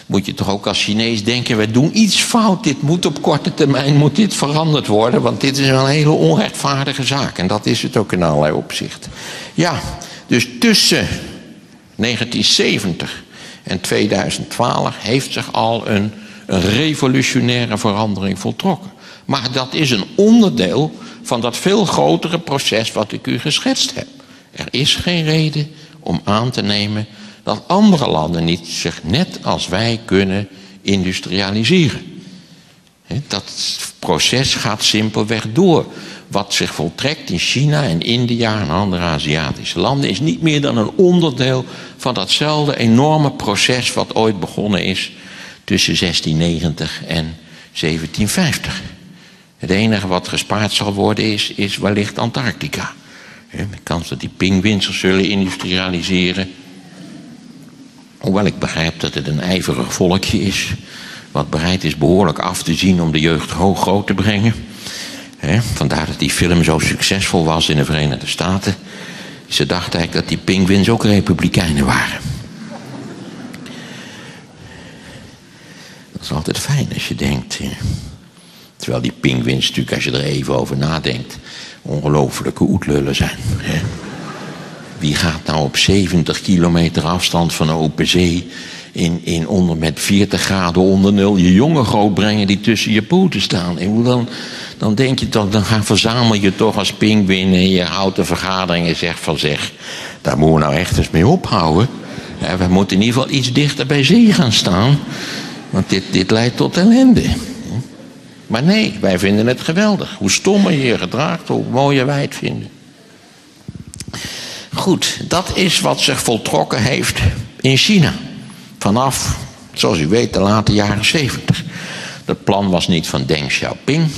moet je toch ook als Chinees denken, we doen iets fout. Dit moet op korte termijn moet dit veranderd worden, want dit is een hele onrechtvaardige zaak. En dat is het ook in allerlei opzichten. Ja, dus tussen 1970 en 2012 heeft zich al een een revolutionaire verandering voltrokken. Maar dat is een onderdeel van dat veel grotere proces wat ik u geschetst heb. Er is geen reden om aan te nemen dat andere landen niet zich net als wij kunnen industrialiseren. Dat proces gaat simpelweg door. Wat zich voltrekt in China en India en andere Aziatische landen is niet meer dan een onderdeel van datzelfde enorme proces wat ooit begonnen is tussen 1690 en 1750. Het enige wat gespaard zal worden is, is wellicht Antarctica. De kans dat die pinguïns zullen industrialiseren. Hoewel ik begrijp dat het een ijverig volkje is, wat bereid is behoorlijk af te zien om de jeugd hoog groot te brengen. vandaar dat die film zo succesvol was in de Verenigde Staten. Ze dachten eigenlijk dat die pinguïns ook republikeinen waren. Dat is altijd fijn als je denkt. Terwijl die pinguïns natuurlijk, als je er even over nadenkt, ongelofelijke oetlullen zijn. Wie gaat nou op 70 kilometer afstand van de open zee in, in onder, met 40 graden onder nul je jongen grootbrengen die tussen je poten staan? En dan, dan denk je toch, dan verzamel je toch als pinguïn en je houdt een vergadering en zegt van zeg, daar moeten we nou echt eens mee ophouden. we moeten in ieder geval iets dichter bij zee gaan staan, want dit, dit leidt tot ellende. Maar nee, wij vinden het geweldig. Hoe stommer je je gedraagt, hoe mooier wij het vinden. Goed, dat is wat zich voltrokken heeft in China. Vanaf, zoals u weet, de late jaren 70. Het plan was niet van Deng Xiaoping.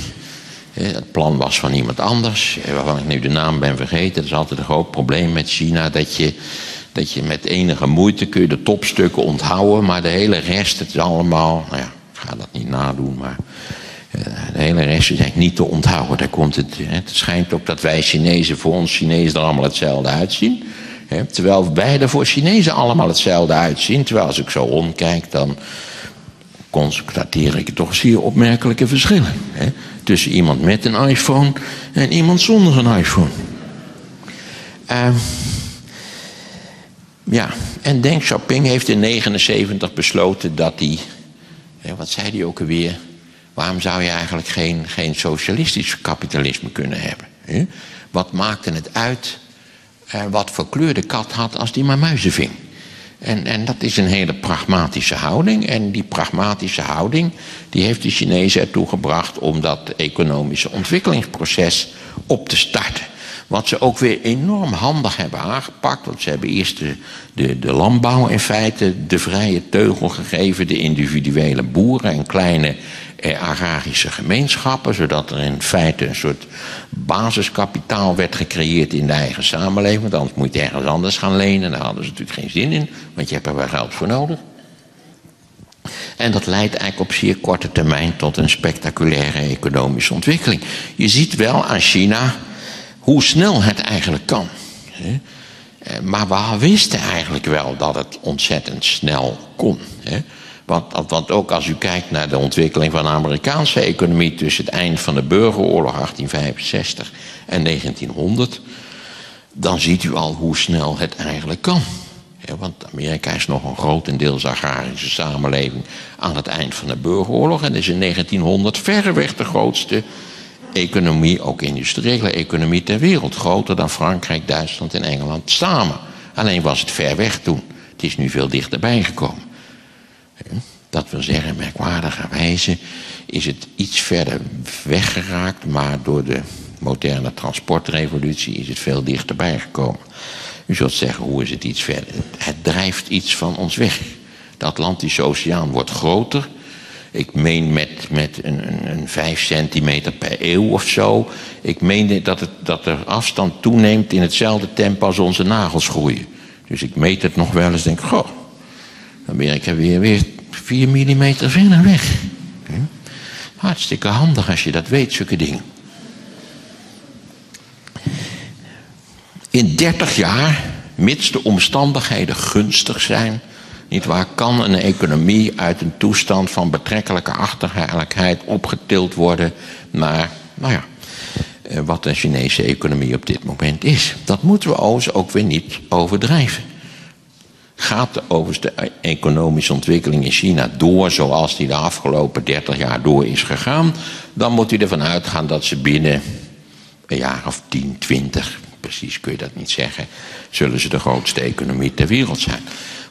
Het plan was van iemand anders, waarvan ik nu de naam ben vergeten. Dat is altijd een groot probleem met China. Dat je, dat je met enige moeite kun je de topstukken onthouden. Maar de hele rest, het is allemaal... Nou ja, ik ga dat niet nadoen, maar de hele rest is eigenlijk niet te onthouden. Daar komt het, het schijnt ook dat wij Chinezen voor ons Chinezen er allemaal hetzelfde uitzien. Terwijl wij er voor Chinezen allemaal hetzelfde uitzien. Terwijl als ik zo rondkijk, dan constateer ik toch zeer opmerkelijke verschillen. Tussen iemand met een iPhone en iemand zonder een iPhone. Uh, ja, en Deng Xiaoping heeft in 1979 besloten dat hij... Wat zei hij ook alweer? Waarom zou je eigenlijk geen, geen socialistisch kapitalisme kunnen hebben? Hè? Wat maakte het uit uh, wat voor kleur de kat had als die maar muizen ving? En, en dat is een hele pragmatische houding. En die pragmatische houding die heeft de Chinezen ertoe gebracht om dat economische ontwikkelingsproces op te starten. Wat ze ook weer enorm handig hebben aangepakt. Want ze hebben eerst de, de, de landbouw in feite de vrije teugel gegeven. De individuele boeren en kleine eh, agrarische gemeenschappen, zodat er in feite een soort basiskapitaal werd gecreëerd in de eigen samenleving. Want anders moet je ergens anders gaan lenen. Daar hadden ze natuurlijk geen zin in, want je hebt er wel geld voor nodig. En dat leidt eigenlijk op zeer korte termijn tot een spectaculaire economische ontwikkeling. Je ziet wel aan China hoe snel het eigenlijk kan. Eh, maar we wisten eigenlijk wel dat het ontzettend snel kon. Want, want ook als u kijkt naar de ontwikkeling van de Amerikaanse economie tussen het eind van de burgeroorlog 1865 en 1900, dan ziet u al hoe snel het eigenlijk kan. want Amerika is nog een grotendeels agrarische samenleving aan het eind van de burgeroorlog en is in 1900 verreweg de grootste economie, ook industriële economie ter wereld. Groter dan Frankrijk, Duitsland en Engeland samen. Alleen was het ver weg toen. Het is nu veel dichterbij gekomen. Dat wil zeggen, merkwaardigerwijze is het iets verder weggeraakt, maar door de moderne transportrevolutie is het veel dichterbij gekomen. U zult zeggen, hoe is het iets verder? Het drijft iets van ons weg. De Atlantische Oceaan wordt groter. Ik meen met, met een, een, een 5 centimeter per eeuw of zo. Ik meen dat, het, dat de afstand toeneemt in hetzelfde tempo als onze nagels groeien. Dus ik meet het nog wel eens en denk, goh, Amerika weer, weer 4 mm verder weg. Hartstikke handig als je dat weet, zulke dingen. In 30 jaar, mits de omstandigheden gunstig zijn, niet waar, kan een economie uit een toestand van betrekkelijke achterhaligheid opgetild worden naar, nou ja, eh, wat de Chinese economie op dit moment is. Dat moeten we ook weer niet overdrijven. Gaat de overste economische ontwikkeling in China door zoals die de afgelopen 30 jaar door is gegaan, dan moet u ervan uitgaan dat ze binnen een jaar of 10, 20, precies kun je dat niet zeggen, zullen ze de grootste economie ter wereld zijn.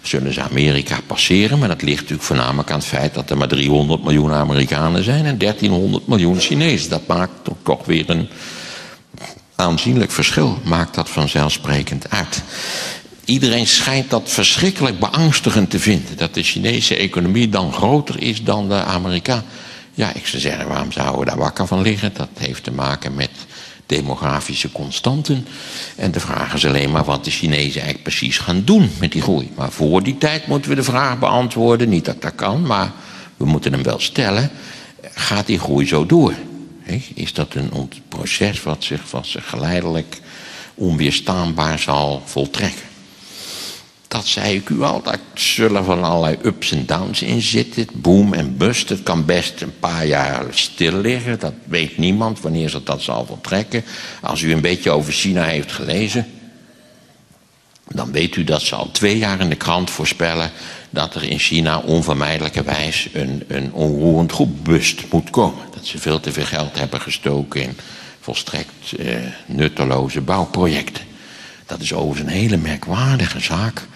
Zullen ze Amerika passeren, maar dat ligt natuurlijk voornamelijk aan het feit dat er maar 300 miljoen Amerikanen zijn en 1300 miljoen Chinezen. Dat maakt toch weer een aanzienlijk verschil, maakt dat vanzelfsprekend uit. Iedereen schijnt dat verschrikkelijk beangstigend te vinden. Dat de Chinese economie dan groter is dan de Amerikaan. Ja, ik zou zeggen, waarom zouden we daar wakker van liggen? Dat heeft te maken met demografische constanten. En de vraag is alleen maar wat de Chinezen eigenlijk precies gaan doen met die groei. Maar voor die tijd moeten we de vraag beantwoorden. Niet dat dat kan, maar we moeten hem wel stellen. Gaat die groei zo door? Is dat een proces wat zich, wat zich geleidelijk onweerstaanbaar zal voltrekken? Dat zei ik u al, daar zullen van allerlei ups en downs in zitten. Boom en bust. Het kan best een paar jaar stil liggen. Dat weet niemand wanneer ze dat zal voltrekken. Als u een beetje over China heeft gelezen, dan weet u dat ze al twee jaar in de krant voorspellen dat er in China onvermijdelijkerwijs een, een onroerend goed bust moet komen. Dat ze veel te veel geld hebben gestoken in volstrekt eh, nutteloze bouwprojecten. Dat is overigens een hele merkwaardige zaak.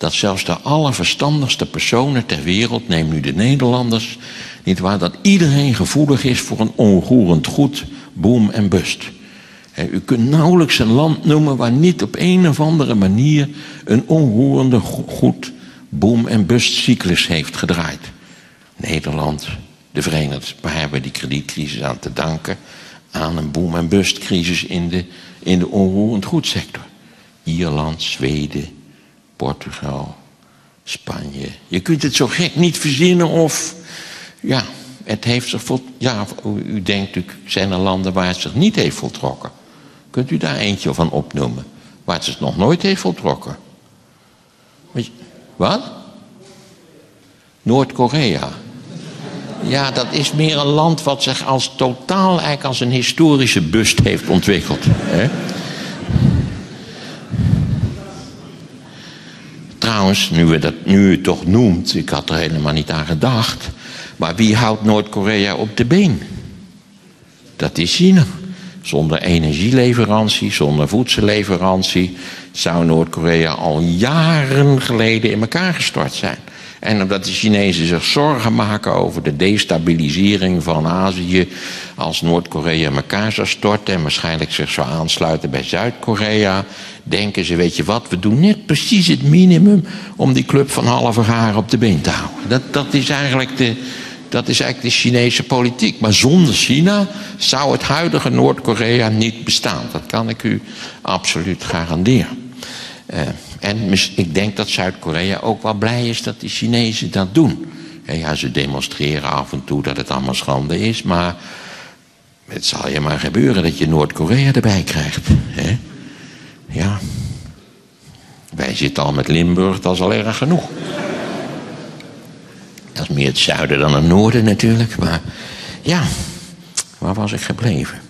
Dat zelfs de allerverstandigste personen ter wereld, neem nu de Nederlanders, niet waar, dat iedereen gevoelig is voor een onroerend goed, boom en bust. U kunt nauwelijks een land noemen waar niet op een of andere manier een onroerende goed, boom en bust cyclus heeft gedraaid. Nederland, de Verenigde Staten hebben die kredietcrisis aan te danken aan een boom en bust crisis in de, in de onroerend goedsector. Ierland, Zweden, Portugal, Spanje. Je kunt het zo gek niet verzinnen of. Ja, het heeft zich vol, Ja, u denkt natuurlijk, zijn er landen waar het zich niet heeft voltrokken. Kunt u daar eentje van opnoemen? Waar het zich nog nooit heeft voltrokken? Wat? Noord-Korea. Ja, dat is meer een land wat zich als totaal eigenlijk als een historische bust heeft ontwikkeld. Hè? Nu, we dat, nu toch noemt, ik had er helemaal niet aan gedacht. Maar wie houdt Noord-Korea op de been? Dat is China. Zonder energieleverantie, zonder voedselleverantie zou Noord-Korea al jaren geleden in elkaar gestort zijn. En omdat de Chinezen zich zorgen maken over de destabilisering van Azië. Als Noord-Korea in elkaar zou storten en waarschijnlijk zich zou aansluiten bij Zuid-Korea. Denken ze, weet je wat, we doen net precies het minimum om die club van halve haar op de been te houden. Dat, dat, is eigenlijk de, dat is eigenlijk de Chinese politiek. Maar zonder China zou het huidige Noord-Korea niet bestaan. Dat kan ik u absoluut garanderen. Uh, en ik denk dat Zuid-Korea ook wel blij is dat de Chinezen dat doen. Ja, ze demonstreren af en toe dat het allemaal schande is, maar het zal je maar gebeuren dat je Noord-Korea erbij krijgt. Hè? Ja. Wij zitten al met Limburg, dat is al erg genoeg. Dat is meer het zuiden dan het noorden natuurlijk, maar ja, waar was ik gebleven?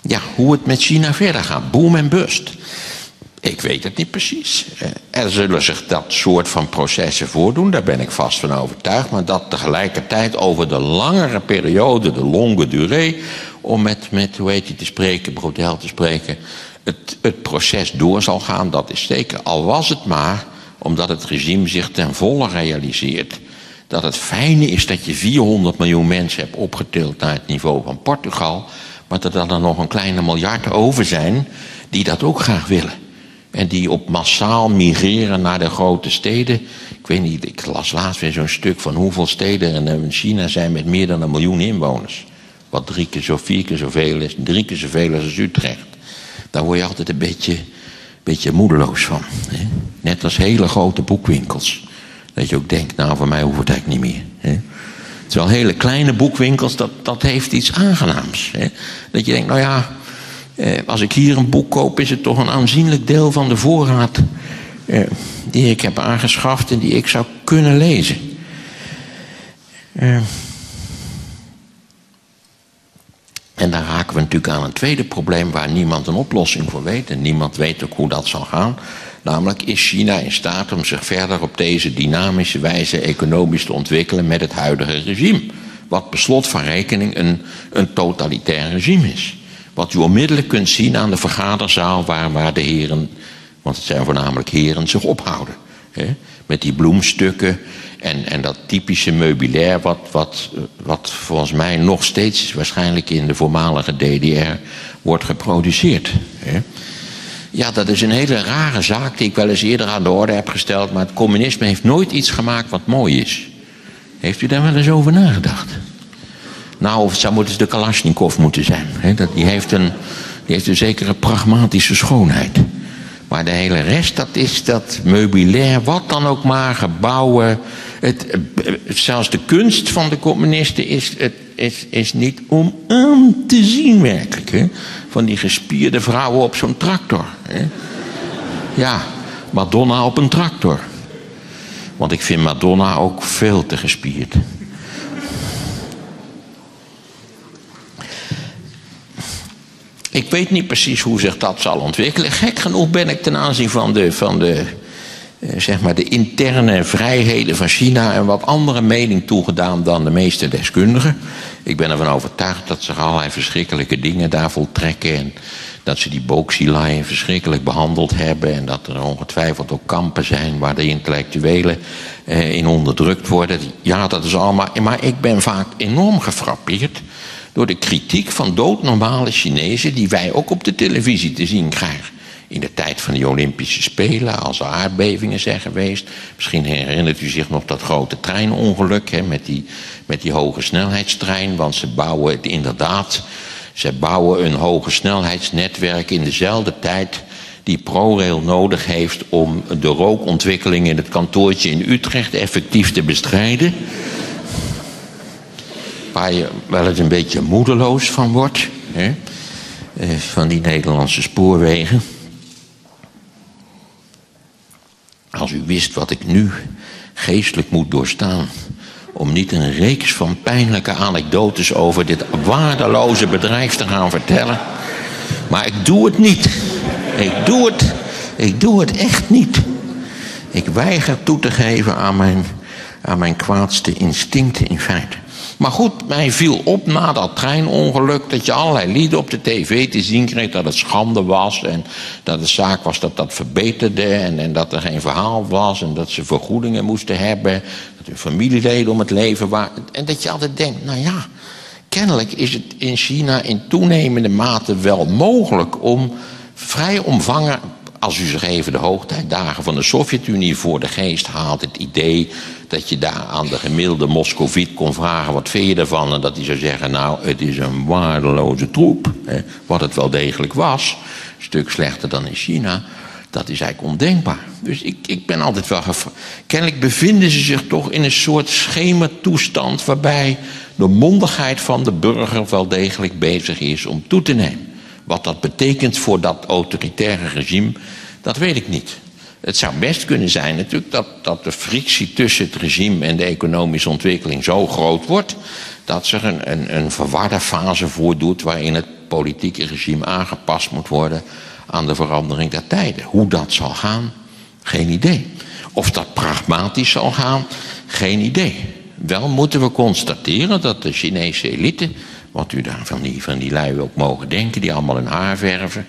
Ja, hoe het met China verder gaat. Boom en bust. Ik weet het niet precies. Eh, er zullen zich dat soort van processen voordoen, daar ben ik vast van overtuigd. Maar dat tegelijkertijd over de langere periode, de longue durée, om met, met hoe heet te spreken, Brodel te spreken, het, het proces door zal gaan, dat is zeker. Al was het maar omdat het regime zich ten volle realiseert dat het fijne is dat je 400 miljoen mensen hebt opgetild naar het niveau van Portugal, maar dat er dan nog een kleine miljard over zijn die dat ook graag willen. En die op massaal migreren naar de grote steden. Ik weet niet, ik las laatst weer zo'n stuk van hoeveel steden in China zijn met meer dan een miljoen inwoners. Wat drie keer zo, vier keer zoveel is, drie keer zoveel als Utrecht. Daar word je altijd een beetje, beetje moedeloos van. Hè? Net als hele grote boekwinkels. Dat je ook denkt, nou voor mij hoeft het eigenlijk niet meer. Hè? Terwijl hele kleine boekwinkels, dat, dat heeft iets aangenaams. Hè? Dat je denkt, nou ja, eh, als ik hier een boek koop, is het toch een aanzienlijk deel van de voorraad eh, die ik heb aangeschaft en die ik zou kunnen lezen. Eh, en dan raken we natuurlijk aan een tweede probleem waar niemand een oplossing voor weet. En niemand weet ook hoe dat zal gaan. Namelijk, is China in staat om zich verder op deze dynamische wijze economisch te ontwikkelen met het huidige regime? Wat per slot van rekening een, een totalitair regime is. Wat u onmiddellijk kunt zien aan de vergaderzaal waar, waar de heren, want het zijn voornamelijk heren, zich ophouden. Hè? Met die bloemstukken en, en dat typische meubilair wat, wat, wat volgens mij nog steeds waarschijnlijk in de voormalige DDR wordt geproduceerd. Hè? Ja, dat is een hele rare zaak die ik wel eens eerder aan de orde heb gesteld, maar het communisme heeft nooit iets gemaakt wat mooi is. Heeft u daar wel eens over nagedacht? Nou, of het zou moeten de Kalashnikov moeten zijn. Hè? Dat, die, heeft een, die heeft een zekere pragmatische schoonheid. Maar de hele rest, dat is dat meubilair, wat dan ook maar, gebouwen. Het, zelfs de kunst van de communisten is, het, is, is niet om aan te zien werkelijk. Hè? Van die gespierde vrouwen op zo'n tractor. Hè? Ja, Madonna op een tractor. Want ik vind Madonna ook veel te gespierd. Ik weet niet precies hoe zich dat zal ontwikkelen. Gek genoeg ben ik ten aanzien van de, van de, eh, zeg maar de interne vrijheden van China een wat andere mening toegedaan dan de meeste deskundigen. Ik ben ervan overtuigd dat zich allerlei verschrikkelijke dingen daar voltrekken. En dat ze die Boxilai verschrikkelijk behandeld hebben. En dat er ongetwijfeld ook kampen zijn waar de intellectuelen eh, in onderdrukt worden. Ja, dat is allemaal. Maar ik ben vaak enorm gefrappeerd door de kritiek van doodnormale Chinezen die wij ook op de televisie te zien krijgen. In de tijd van de Olympische Spelen, als er aardbevingen zijn geweest. Misschien herinnert u zich nog dat grote treinongeluk hè, met, die, met die hoge snelheidstrein. Want ze bouwen het inderdaad. Ze bouwen een hoge snelheidsnetwerk in dezelfde tijd die ProRail nodig heeft om de rookontwikkeling in het kantoortje in Utrecht effectief te bestrijden waar je wel eens een beetje moedeloos van wordt. Hè? Eh, van die Nederlandse spoorwegen. Als u wist wat ik nu geestelijk moet doorstaan. Om niet een reeks van pijnlijke anekdotes over dit waardeloze bedrijf te gaan vertellen. Maar ik doe het niet. Ik doe het. Ik doe het echt niet. Ik weiger toe te geven aan mijn, aan mijn kwaadste instincten in feite. Maar goed, mij viel op na dat treinongeluk dat je allerlei lieden op de tv te zien kreeg dat het schande was en dat het zaak was dat dat verbeterde en, en dat er geen verhaal was en dat ze vergoedingen moesten hebben, dat hun familieleden om het leven waren. En dat je altijd denkt, nou ja, kennelijk is het in China in toenemende mate wel mogelijk om vrij omvangen als u zich even de hoogtijdagen van de Sovjet-Unie voor de geest haalt, het idee dat je daar aan de gemiddelde Moscoviet kon vragen: wat vind je ervan? En dat hij zou zeggen: Nou, het is een waardeloze troep. Hè, wat het wel degelijk was, een stuk slechter dan in China. Dat is eigenlijk ondenkbaar. Dus ik, ik ben altijd wel. Kennelijk bevinden ze zich toch in een soort schematoestand. waarbij de mondigheid van de burger wel degelijk bezig is om toe te nemen. Wat dat betekent voor dat autoritaire regime, dat weet ik niet. Het zou best kunnen zijn natuurlijk dat, dat de frictie tussen het regime en de economische ontwikkeling zo groot wordt dat zich een, een, een verwarde fase voordoet waarin het politieke regime aangepast moet worden aan de verandering der tijden. Hoe dat zal gaan, geen idee. Of dat pragmatisch zal gaan, geen idee. Wel moeten we constateren dat de Chinese elite, wat u daar van die, van die lui ook mogen denken, die allemaal hun haar verven,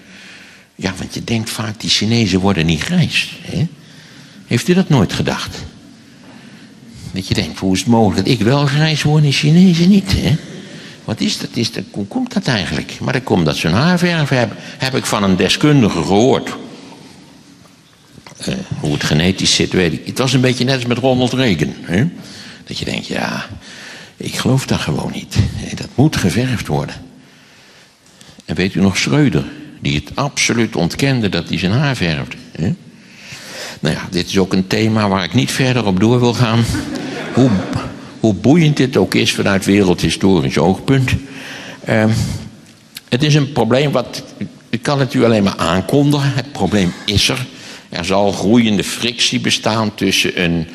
ja, want je denkt vaak, die Chinezen worden niet grijs. Hè? Heeft u dat nooit gedacht? Dat je denkt, hoe is het mogelijk dat ik wel grijs word en Chinezen niet? Hè? Wat is dat? Is dat? Hoe komt dat eigenlijk? Maar dat komt dat ze een haarverf hebben. Heb ik van een deskundige gehoord. Uh, hoe het genetisch zit, weet ik. Het was een beetje net als met Ronald Reagan. Hè? Dat je denkt, ja, ik geloof dat gewoon niet. Dat moet geverfd worden. En weet u nog Schreuder? die het absoluut ontkende dat hij zijn haar verfde. Hè? Nou ja, dit is ook een thema waar ik niet verder op door wil gaan. hoe, hoe boeiend dit ook is vanuit wereldhistorisch oogpunt. Uh, het is een probleem wat. Ik kan het u alleen maar aankondigen. Het probleem is er. Er zal groeiende frictie bestaan tussen een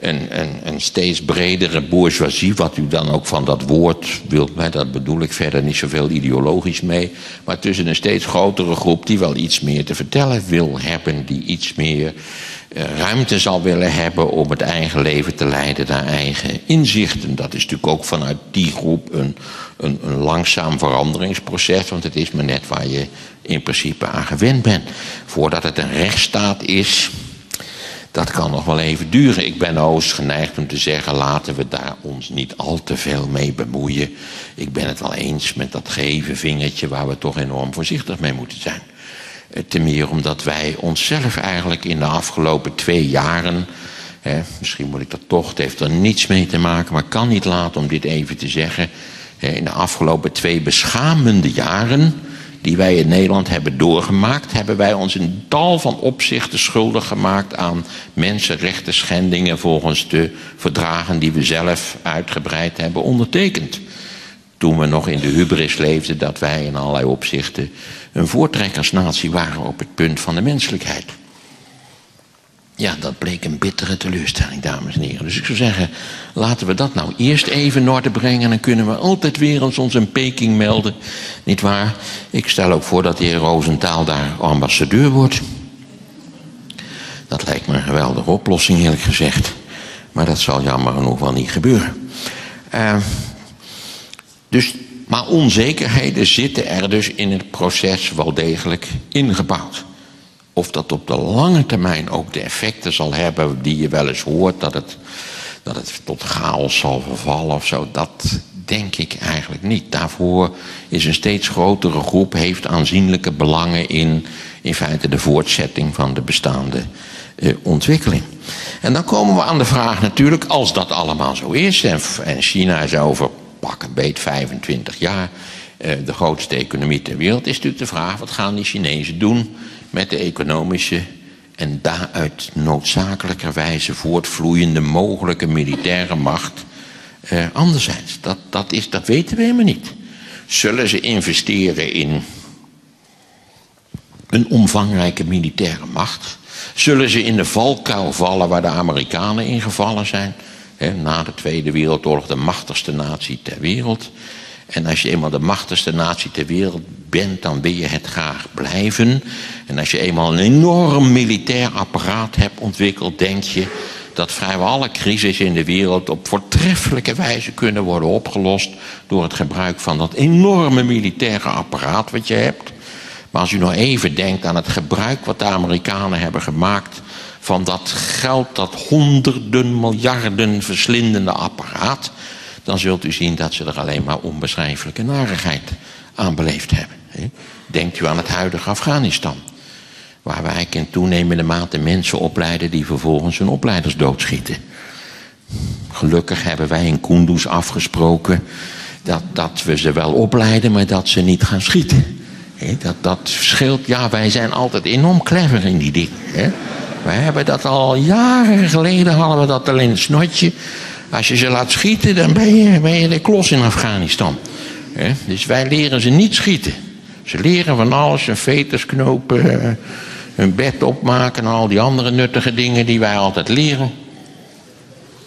een, steeds bredere bourgeoisie, wat u dan ook van dat woord wilt, dat bedoel ik verder niet zoveel ideologisch mee, maar tussen een steeds grotere groep die wel iets meer te vertellen wil hebben, die iets meer eh, ruimte zal willen hebben om het eigen leven te leiden naar eigen inzichten. Dat is natuurlijk ook vanuit die groep een, een, een langzaam veranderingsproces, want het is maar net waar je in principe aan gewend bent. Voordat het een rechtsstaat is, dat kan nog wel even duren. Ik ben oost geneigd om te zeggen, laten we daar ons niet al te veel mee bemoeien. Ik ben het wel eens met dat geven vingertje waar we toch enorm voorzichtig mee moeten zijn. Eh, ten meer omdat wij onszelf eigenlijk in de afgelopen twee jaren, hè, misschien moet ik dat toch, het heeft er niets mee te maken, maar kan niet laten om dit even te zeggen. In de afgelopen twee beschamende jaren die wij in Nederland hebben doorgemaakt, hebben wij ons in tal van opzichten schuldig gemaakt aan mensenrechten schendingen volgens de verdragen die we zelf uitgebreid hebben ondertekend. Toen we nog in de hubris leefden dat wij in allerlei opzichten een voortrekkersnatie waren op het punt van de menselijkheid. Ja, dat bleek een bittere teleurstelling, dames en heren. Dus ik zou zeggen, laten we dat nou eerst even in orde brengen. En dan kunnen we altijd weer ons, ons in Peking melden. Niet waar? Ik stel ook voor dat de heer Roosentaal daar ambassadeur wordt. Dat lijkt me een geweldige oplossing, eerlijk gezegd. Maar dat zal jammer genoeg wel niet gebeuren. Uh, dus, maar onzekerheden zitten er dus in het proces wel degelijk ingebouwd. Of dat op de lange termijn ook de effecten zal hebben die je wel eens hoort, dat het, dat het tot chaos zal vervallen of zo, dat denk ik eigenlijk niet. Daarvoor is een steeds grotere groep, heeft aanzienlijke belangen in, in feite de voortzetting van de bestaande eh, ontwikkeling. En dan komen we aan de vraag natuurlijk, als dat allemaal zo is, en, China is over pak een beet 25 jaar eh, de grootste economie ter wereld, is natuurlijk de vraag, wat gaan die Chinezen doen met de economische en daaruit noodzakelijkerwijze voortvloeiende mogelijke militaire macht eh, anderzijds. Dat, dat, is, dat weten we helemaal niet. Zullen ze investeren in een omvangrijke militaire macht? Zullen ze in de valkuil vallen waar de Amerikanen ingevallen zijn? na de Tweede Wereldoorlog de machtigste natie ter wereld. En als je eenmaal de machtigste natie ter wereld bent, dan wil je het graag blijven. En als je eenmaal een enorm militair apparaat hebt ontwikkeld, denk je dat vrijwel alle crises in de wereld op voortreffelijke wijze kunnen worden opgelost door het gebruik van dat enorme militaire apparaat wat je hebt. Maar als u nog even denkt aan het gebruik wat de Amerikanen hebben gemaakt van dat geld, dat honderden miljarden verslindende apparaat, dan zult u zien dat ze er alleen maar onbeschrijfelijke narigheid aan beleefd hebben. Denkt u aan het huidige Afghanistan, waar wij in toenemende mate mensen opleiden die vervolgens hun opleiders doodschieten. Gelukkig hebben wij in Kunduz afgesproken dat, dat we ze wel opleiden, maar dat ze niet gaan schieten. Dat, dat scheelt, ja, wij zijn altijd enorm clever in die dingen. We hebben dat al jaren geleden, hadden we dat al in het snotje. Als je ze laat schieten, dan ben je, ben je de klos in Afghanistan. Dus wij leren ze niet schieten. Ze leren van alles, een fetus knopen, eh, hun bed opmaken en al die andere nuttige dingen die wij altijd leren.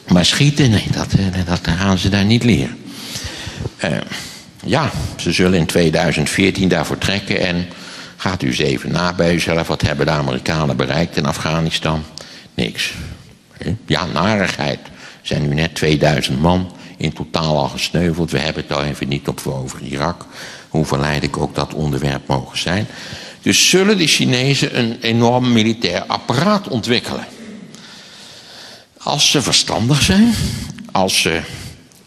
Maar schieten, nee, dat, eh, dat gaan ze daar niet leren. Uh, ja, ze zullen in 2014 daarvoor trekken en Gaat u eens even na bij uzelf. Wat hebben de Amerikanen bereikt in Afghanistan? Niks. Ja, narigheid. Zijn nu net 2000 man in totaal al gesneuveld. We hebben het al even niet op over Irak. Hoe verleidelijk ook dat onderwerp mogen zijn. Dus zullen de Chinezen een enorm militair apparaat ontwikkelen? Als ze verstandig zijn, als ze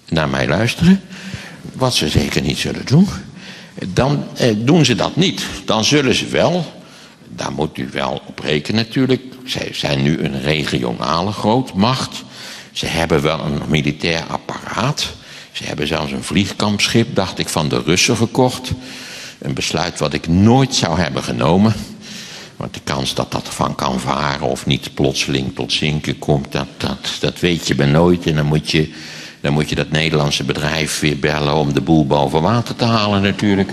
naar mij luisteren, wat ze zeker niet zullen doen, dan eh, doen ze dat niet. Dan zullen ze wel, daar moet u wel op rekenen natuurlijk. Zij zijn nu een regionale grootmacht. Ze hebben wel een militair apparaat. Ze hebben zelfs een vliegkampschip, dacht ik, van de Russen gekocht. Een besluit wat ik nooit zou hebben genomen. Want de kans dat dat van kan varen of niet plotseling tot zinken komt, dat, dat, dat weet je bij nooit. En dan moet je dan moet je dat Nederlandse bedrijf weer bellen om de boel boven water te halen natuurlijk.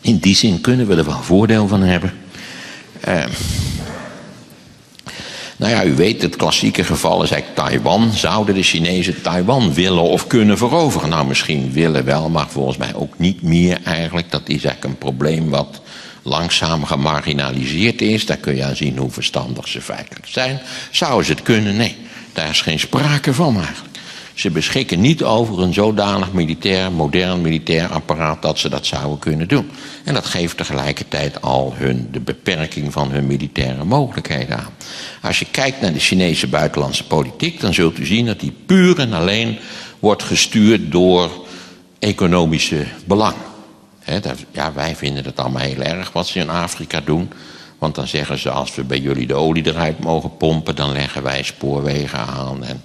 In die zin kunnen we er wel voordeel van hebben. Uh, nou ja, u weet, het klassieke geval is eigenlijk Taiwan. Zouden de Chinezen Taiwan willen of kunnen veroveren? Nou, misschien willen wel, maar volgens mij ook niet meer eigenlijk. Dat is eigenlijk een probleem wat langzaam gemarginaliseerd is. Daar kun je aan zien hoe verstandig ze feitelijk zijn. Zouden ze het kunnen? Nee, daar is geen sprake van eigenlijk. Ze beschikken niet over een zodanig militair, modern militair apparaat dat ze dat zouden kunnen doen. En dat geeft tegelijkertijd al hun, de beperking van hun militaire mogelijkheden aan. Als je kijkt naar de Chinese buitenlandse politiek, dan zult u zien dat die puur en alleen wordt gestuurd door economische belang. ja, wij vinden het allemaal heel erg wat ze in Afrika doen. Want dan zeggen ze, als we bij jullie de olie eruit mogen pompen, dan leggen wij spoorwegen aan. En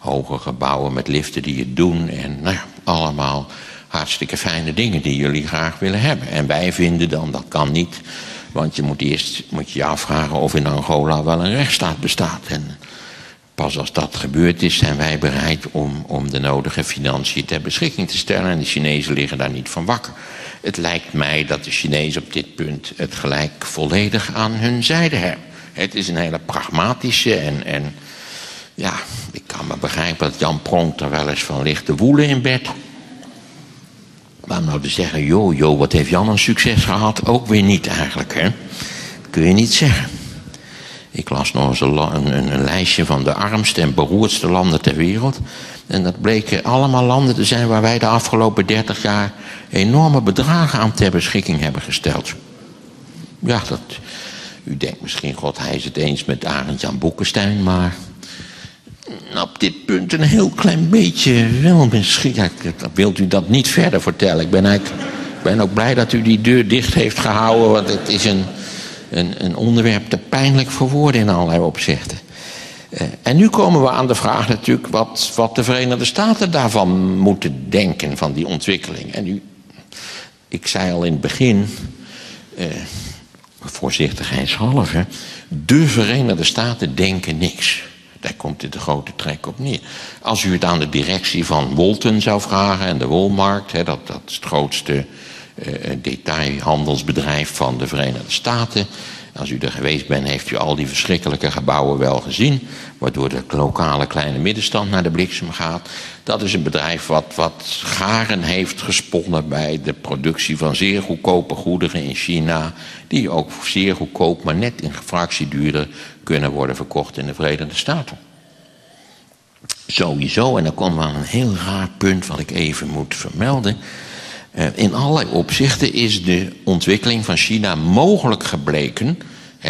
hoge gebouwen met liften die het doen. En nou ja, allemaal hartstikke fijne dingen die jullie graag willen hebben. En wij vinden dan dat kan niet. Want je moet eerst moet je, afvragen of in Angola wel een rechtsstaat bestaat. En pas als dat gebeurd is, zijn wij bereid om, om de nodige financiën ter beschikking te stellen. En de Chinezen liggen daar niet van wakker. Het lijkt mij dat de Chinezen op dit punt het gelijk volledig aan hun zijde hebben. Het is een hele pragmatische en, en ja, ik kan me begrijpen dat Jan Pronk er wel eens van ligt te woelen in bed. Maar nou te zeggen, joh, joh, wat heeft Jan een succes gehad? Ook weer niet eigenlijk, hè? Kun je niet zeggen. Ik las nog eens een, een, een, lijstje van de armste en beroerdste landen ter wereld. En dat bleken allemaal landen te zijn waar wij de afgelopen 30 jaar enorme bedragen aan ter beschikking hebben gesteld. Ja, dat, u denkt misschien, god, hij is het eens met Arend Jan Boekenstein, maar op dit punt een heel klein beetje wel misschien. Wilt u dat niet verder vertellen? Ik ben, eigenlijk, ben ook blij dat u die deur dicht heeft gehouden, want het is een, een, een onderwerp te pijnlijk voor woorden in allerlei opzichten. Uh, en nu komen we aan de vraag natuurlijk wat, wat de Verenigde Staten daarvan moeten denken, van die ontwikkeling. En u, ik zei al in het begin, uh, voorzichtigheidshalve, de Verenigde Staten denken niks. Daar komt dit de grote trek op neer. Als u het aan de directie van Walton zou vragen en de Walmart, hè, dat, dat is het grootste uh, detailhandelsbedrijf van de Verenigde Staten. Als u er geweest bent, heeft u al die verschrikkelijke gebouwen wel gezien. Waardoor de lokale kleine middenstand naar de bliksem gaat. Dat is een bedrijf wat, wat garen heeft gesponnen bij de productie van zeer goedkope goederen in China. Die ook zeer goedkoop, maar net in fractie duurder kunnen worden verkocht in de Verenigde Staten. Sowieso, en dan komt we aan een heel raar punt wat ik even moet vermelden. Eh, in allerlei opzichten is de ontwikkeling van China mogelijk gebleken.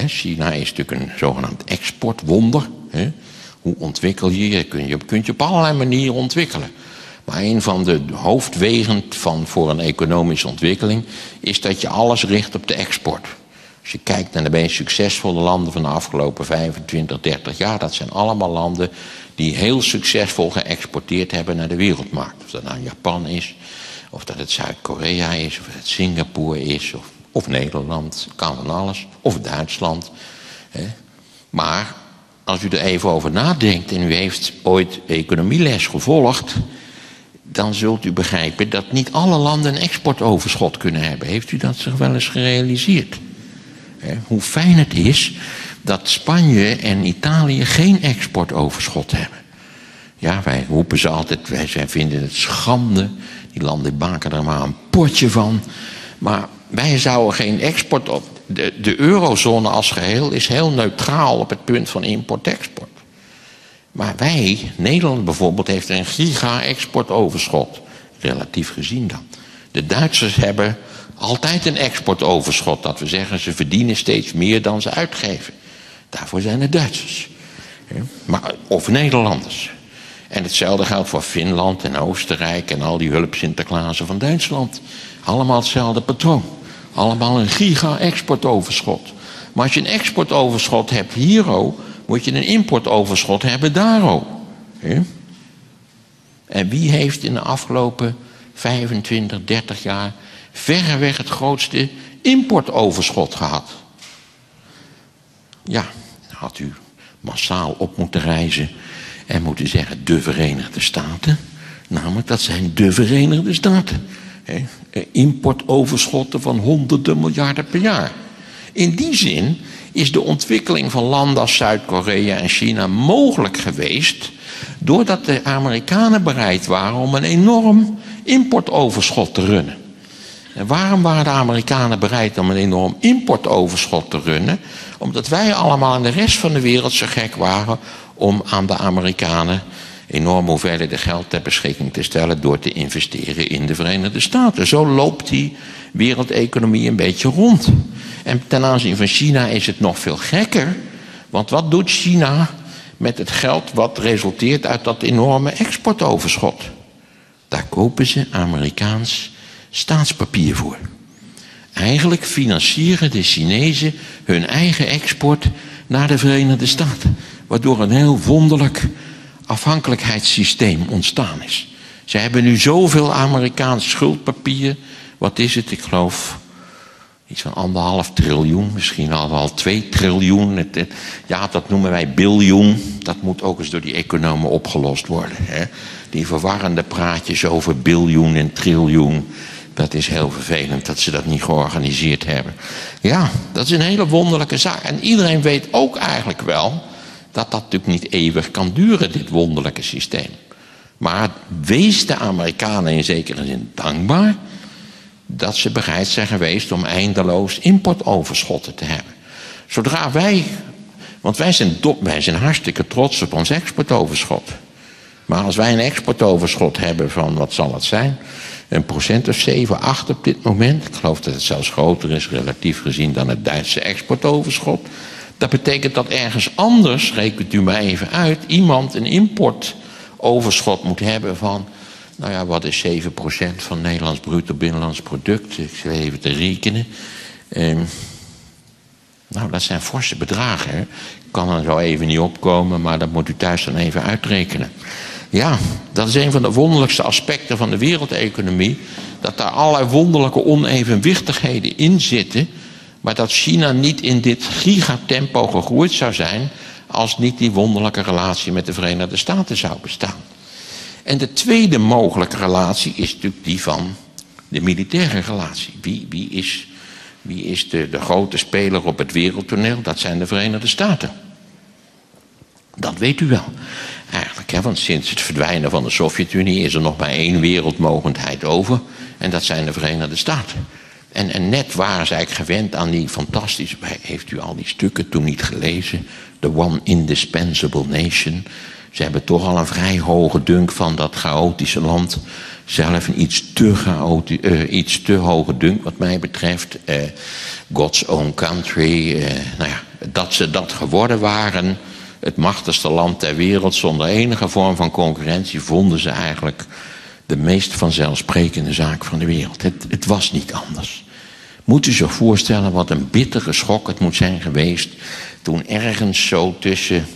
China is natuurlijk een zogenaamd exportwonder. Hoe ontwikkel je je? Kun je kunt je op allerlei manieren ontwikkelen. Maar een van de hoofdwegen van, voor een economische ontwikkeling is dat je alles richt op de export. Als je kijkt naar de meest succesvolle landen van de afgelopen 25, 30 jaar, dat zijn allemaal landen die heel succesvol geëxporteerd hebben naar de wereldmarkt. Of dat nou Japan is, of dat het Zuid-Korea is, of het Singapore is, of, Nederland, kan van alles, of Duitsland. Hè. Maar als u er even over nadenkt en u heeft ooit economieles gevolgd, dan zult u begrijpen dat niet alle landen een exportoverschot kunnen hebben. Heeft u dat zich wel eens gerealiseerd? Hoe fijn het is dat Spanje en Italië geen exportoverschot hebben. Ja, wij roepen ze altijd, wij vinden het schande. Die landen maken er maar een potje van. Maar wij zouden geen export op. De, de eurozone als geheel is heel neutraal op het punt van import-export. Maar wij, Nederland bijvoorbeeld, heeft een giga-exportoverschot. Relatief gezien dan. De Duitsers hebben altijd een exportoverschot. Dat we zeggen, ze verdienen steeds meer dan ze uitgeven. Daarvoor zijn het Duitsers. Maar, of Nederlanders. En hetzelfde geldt voor Finland en Oostenrijk en al die hulp Sinterklaasen van Duitsland. Allemaal hetzelfde patroon. Allemaal een giga-exportoverschot. Maar als je een exportoverschot hebt hier, moet je een importoverschot hebben daar. En wie heeft in de afgelopen 25, 30 jaar verreweg het grootste importoverschot gehad? Ja, had u massaal op moeten reizen en moeten zeggen de Verenigde Staten. Namelijk, dat zijn de Verenigde Staten. Importoverschotten van honderden miljarden per jaar. In die zin is de ontwikkeling van landen als Zuid-Korea en China mogelijk geweest. doordat de Amerikanen bereid waren om een enorm importoverschot te runnen. En waarom waren de Amerikanen bereid om een enorm importoverschot te runnen? Omdat wij allemaal in de rest van de wereld zo gek waren om aan de Amerikanen enorme hoeveelheden geld ter beschikking te stellen door te investeren in de Verenigde Staten. Zo loopt die wereldeconomie een beetje rond. En ten aanzien van China is het nog veel gekker. Want wat doet China met het geld wat resulteert uit dat enorme exportoverschot? Daar kopen ze Amerikaans staatspapier voor. Eigenlijk financieren de Chinezen hun eigen export naar de Verenigde Staten. Waardoor een heel wonderlijk afhankelijkheidssysteem ontstaan is. Ze hebben nu zoveel Amerikaans schuldpapier. Wat is het? Ik geloof iets van anderhalf triljoen, misschien al wel twee triljoen. ja, dat noemen wij biljoen. Dat moet ook eens door die economen opgelost worden. Hè? Die verwarrende praatjes over biljoen en triljoen. Dat is heel vervelend dat ze dat niet georganiseerd hebben. Ja, dat is een hele wonderlijke zaak. En iedereen weet ook eigenlijk wel dat dat natuurlijk niet eeuwig kan duren, dit wonderlijke systeem. Maar wees de Amerikanen in zekere zin dankbaar dat ze bereid zijn geweest om eindeloos importoverschotten te hebben. Zodra wij, want wij zijn, hartstikke trots op ons exportoverschot. Maar als wij een exportoverschot hebben van, wat zal het zijn? Een procent of 7, 8 op dit moment. Ik geloof dat het zelfs groter is, relatief gezien, dan het Duitse exportoverschot. Dat betekent dat ergens anders, rekent u maar even uit, iemand een importoverschot moet hebben van, nou ja, wat is 7% van Nederlands bruto binnenlands product? Ik zal even te rekenen. Ehm, nou, dat zijn forse bedragen. Ik kan er zo even niet opkomen, maar dat moet u thuis dan even uitrekenen. Ja, dat is een van de wonderlijkste aspecten van de wereldeconomie. Dat daar allerlei wonderlijke onevenwichtigheden in zitten. Maar dat China niet in dit gigatempo gegroeid zou zijn. als niet die wonderlijke relatie met de Verenigde Staten zou bestaan. En de tweede mogelijke relatie is natuurlijk die van de militaire relatie. Wie, wie is, wie is de, de grote speler op het wereldtoneel? Dat zijn de Verenigde Staten. Dat weet u wel. Eigenlijk, want sinds het verdwijnen van de Sovjet-Unie is er nog maar één wereldmogendheid over. En dat zijn de Verenigde Staten. En, en net waren ze eigenlijk gewend aan die fantastische. Heeft u al die stukken toen niet gelezen? The One Indispensable Nation. Ze hebben toch al een vrij hoge dunk van dat chaotische land. Zelf een iets te, chaotisch, uh, iets te hoge dunk wat mij betreft. Uh, God's own country. Uh, nou ja, dat ze dat geworden waren het machtigste land ter wereld zonder enige vorm van concurrentie, vonden ze eigenlijk de meest vanzelfsprekende zaak van de wereld. Het, het was niet anders. Moet u zich voorstellen wat een bittere schok het moet zijn geweest toen ergens zo tussen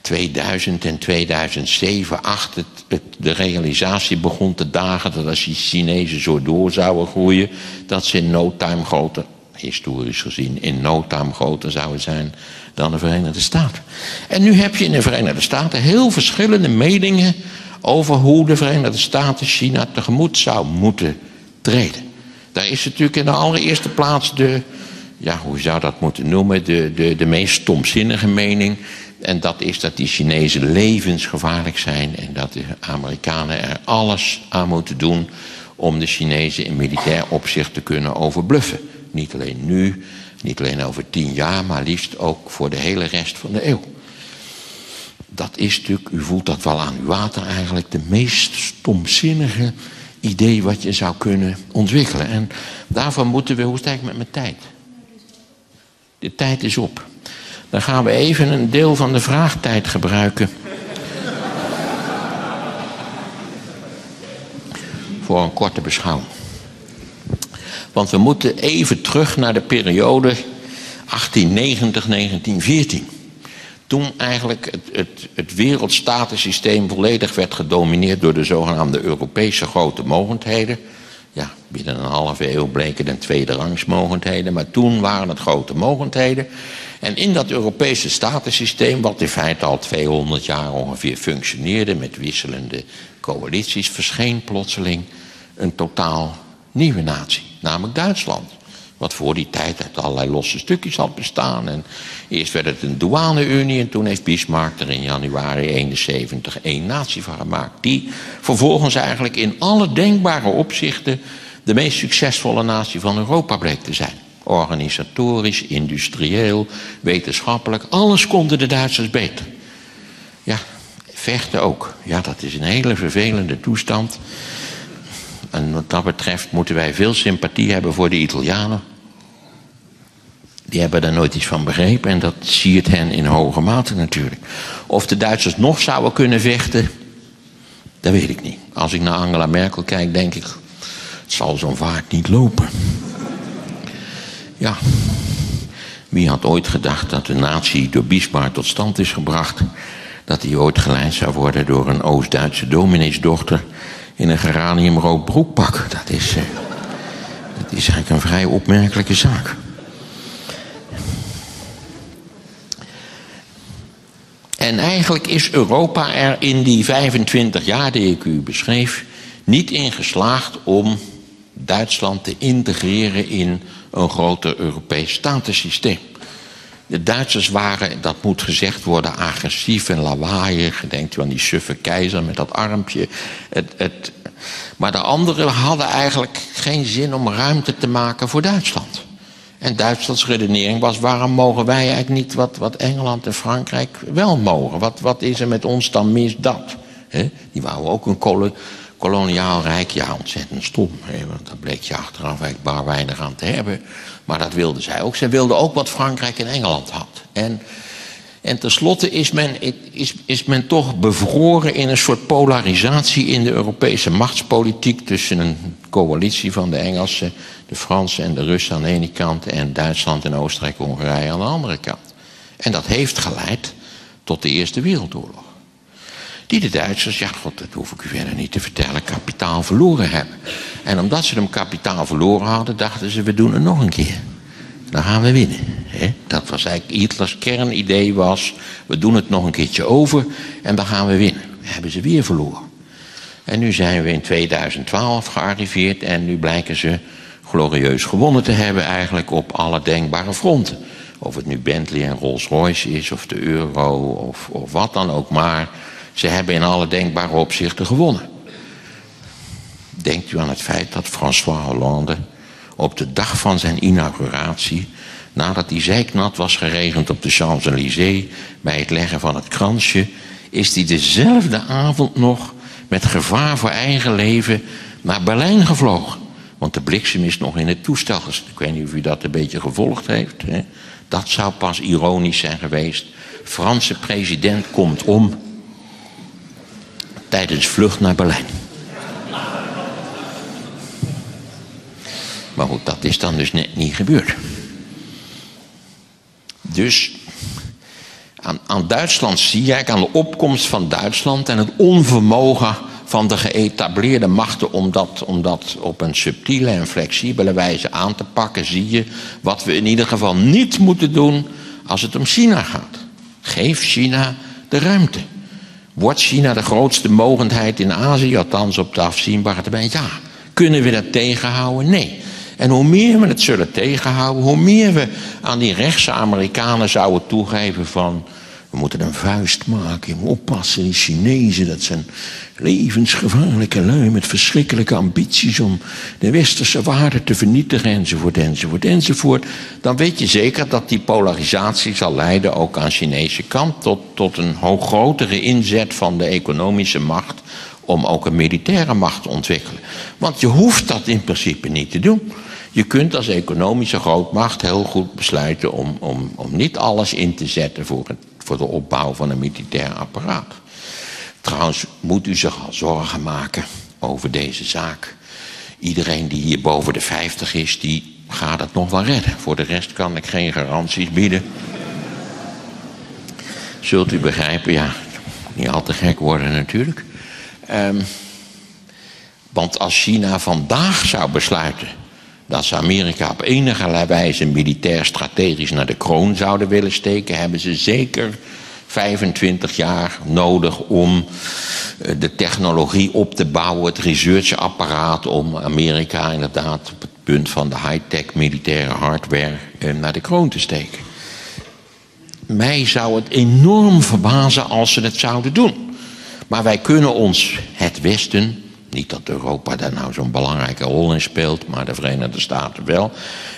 2000 en 2007, 8 het, het, de realisatie begon te dagen dat als die Chinezen zo door zouden groeien, dat ze in no time groter, historisch gezien, in no time groter zouden zijn dan de Verenigde Staten. En nu heb je in de Verenigde Staten heel verschillende meningen over hoe de Verenigde Staten China tegemoet zou moeten treden. Daar is natuurlijk in de allereerste plaats de, ja, hoe zou dat moeten noemen, de, de, de meest stomzinnige mening. En dat is dat die Chinezen levensgevaarlijk zijn en dat de Amerikanen er alles aan moeten doen om de Chinezen in militair opzicht te kunnen overbluffen. Niet alleen nu, niet alleen over tien jaar, maar liefst ook voor de hele rest van de eeuw. Dat is natuurlijk, u voelt dat wel aan uw water eigenlijk, de meest stomzinnige idee wat je zou kunnen ontwikkelen. En daarvan moeten we, hoe sta ik met mijn tijd? De tijd is op. Dan gaan we even een deel van de vraagtijd gebruiken. voor een korte beschouwing. Want we moeten even terug naar de periode 1890-1914. Toen eigenlijk het, het, het wereldstatensysteem volledig werd gedomineerd door de zogenaamde Europese grote mogendheden. Ja, binnen een halve eeuw bleken het tweede rangsmogendheden, maar toen waren het grote mogendheden. En in dat Europese statensysteem, wat in feite al 200 jaar ongeveer functioneerde met wisselende coalities, verscheen plotseling een totaal nieuwe natie, namelijk Duitsland. Wat voor die tijd uit allerlei losse stukjes had bestaan. En eerst werd het een douane-unie en toen heeft Bismarck er in januari 71 één natie van gemaakt. Die vervolgens eigenlijk in alle denkbare opzichten de meest succesvolle natie van Europa bleek te zijn. Organisatorisch, industrieel, wetenschappelijk, alles konden de Duitsers beter. Ja, vechten ook. Ja, dat is een hele vervelende toestand. En wat dat betreft moeten wij veel sympathie hebben voor de Italianen. Die hebben daar nooit iets van begrepen en dat siert hen in hoge mate natuurlijk. Of de Duitsers nog zouden kunnen vechten, dat weet ik niet. Als ik naar Angela Merkel kijk, denk ik, het zal zo'n vaart niet lopen. Ja, wie had ooit gedacht dat de natie door Bismarck tot stand is gebracht, dat hij ooit geleid zou worden door een Oost-Duitse domineesdochter in een geraniumrood broekpak. Dat is, uh, dat is eigenlijk een vrij opmerkelijke zaak. En eigenlijk is Europa er in die 25 jaar die ik u beschreef niet in geslaagd om Duitsland te integreren in een groter Europees statensysteem. De Duitsers waren, dat moet gezegd worden, agressief en lawaaiig. Denkt u aan die suffe keizer met dat armpje. Het, het, maar de anderen hadden eigenlijk geen zin om ruimte te maken voor Duitsland. En Duitslands redenering was: waarom mogen wij eigenlijk niet wat, wat Engeland en Frankrijk wel mogen? Wat, wat is er met ons dan mis dat? He? Die wouden ook een koloniaal rijk. Ja, ontzettend stom. Want daar bleek je achteraf eigenlijk bar weinig aan te hebben. Maar dat wilden zij ook. Zij wilden ook wat Frankrijk en Engeland had. En, en tenslotte is men, is, is men toch bevroren in een soort polarisatie in de Europese machtspolitiek. tussen een coalitie van de Engelsen, de Fransen en de Russen aan de ene kant. en Duitsland en Oostenrijk-Hongarije aan de andere kant. En dat heeft geleid tot de Eerste Wereldoorlog. Die de Duitsers, ja god, dat hoef ik u verder niet te vertellen, kapitaal verloren hebben. En omdat ze hem kapitaal verloren hadden, dachten ze, we doen het nog een keer. Dan gaan we winnen. Dat was eigenlijk Hitlers kernidee was, we doen het nog een keertje over en dan gaan we winnen. We hebben ze weer verloren. En nu zijn we in 2012 gearriveerd en nu blijken ze glorieus gewonnen te hebben eigenlijk op alle denkbare fronten. Of het nu Bentley en Rolls-Royce is, of de euro, of, of wat dan ook maar. Ze hebben in alle denkbare opzichten gewonnen. Denkt u aan het feit dat François Hollande op de dag van zijn inauguratie, nadat hij zeiknat was geregend op de Champs-Élysées bij het leggen van het kransje, is hij dezelfde avond nog met gevaar voor eigen leven naar Berlijn gevlogen. Want de bliksem is nog in het toestel. Ik weet niet of u dat een beetje gevolgd heeft. Hè? Dat zou pas ironisch zijn geweest. Franse president komt om tijdens vlucht naar Berlijn. Maar goed, dat is dan dus net niet gebeurd. Dus aan, aan Duitsland zie je aan de opkomst van Duitsland en het onvermogen van de geëtableerde machten om dat, om dat op een subtiele en flexibele wijze aan te pakken, zie je wat we in ieder geval niet moeten doen als het om China gaat. Geef China de ruimte. Wordt China de grootste mogendheid in Azië, althans op de afzienbare termijn? Ja. Kunnen we dat tegenhouden? Nee. En hoe meer we het zullen tegenhouden, hoe meer we aan die rechtse Amerikanen zouden toegeven van we moeten een vuist maken. Oppassen, die Chinezen, dat zijn levensgevaarlijke lui met verschrikkelijke ambities om de westerse waarden te vernietigen, enzovoort, enzovoort, enzovoort. Dan weet je zeker dat die polarisatie zal leiden, ook aan de Chinese kant, tot, tot een grotere inzet van de economische macht om ook een militaire macht te ontwikkelen. Want je hoeft dat in principe niet te doen. Je kunt als economische grootmacht heel goed besluiten om, om, om niet alles in te zetten voor, het, voor de opbouw van een militair apparaat. Trouwens, moet u zich al zorgen maken over deze zaak. Iedereen die hier boven de 50 is, die gaat het nog wel redden. Voor de rest kan ik geen garanties bieden. Zult u begrijpen, ja, niet al te gek worden natuurlijk. Um, want als China vandaag zou besluiten dat ze Amerika op enige wijze militair strategisch naar de kroon zouden willen steken, hebben ze zeker 25 jaar nodig om eh, de technologie op te bouwen, het researchapparaat om Amerika inderdaad op het punt van de high-tech militaire hardware eh, naar de kroon te steken. Mij zou het enorm verbazen als ze het zouden doen. Maar wij kunnen ons, het Westen, niet dat Europa daar nou zo'n belangrijke rol in speelt, maar de Verenigde Staten wel.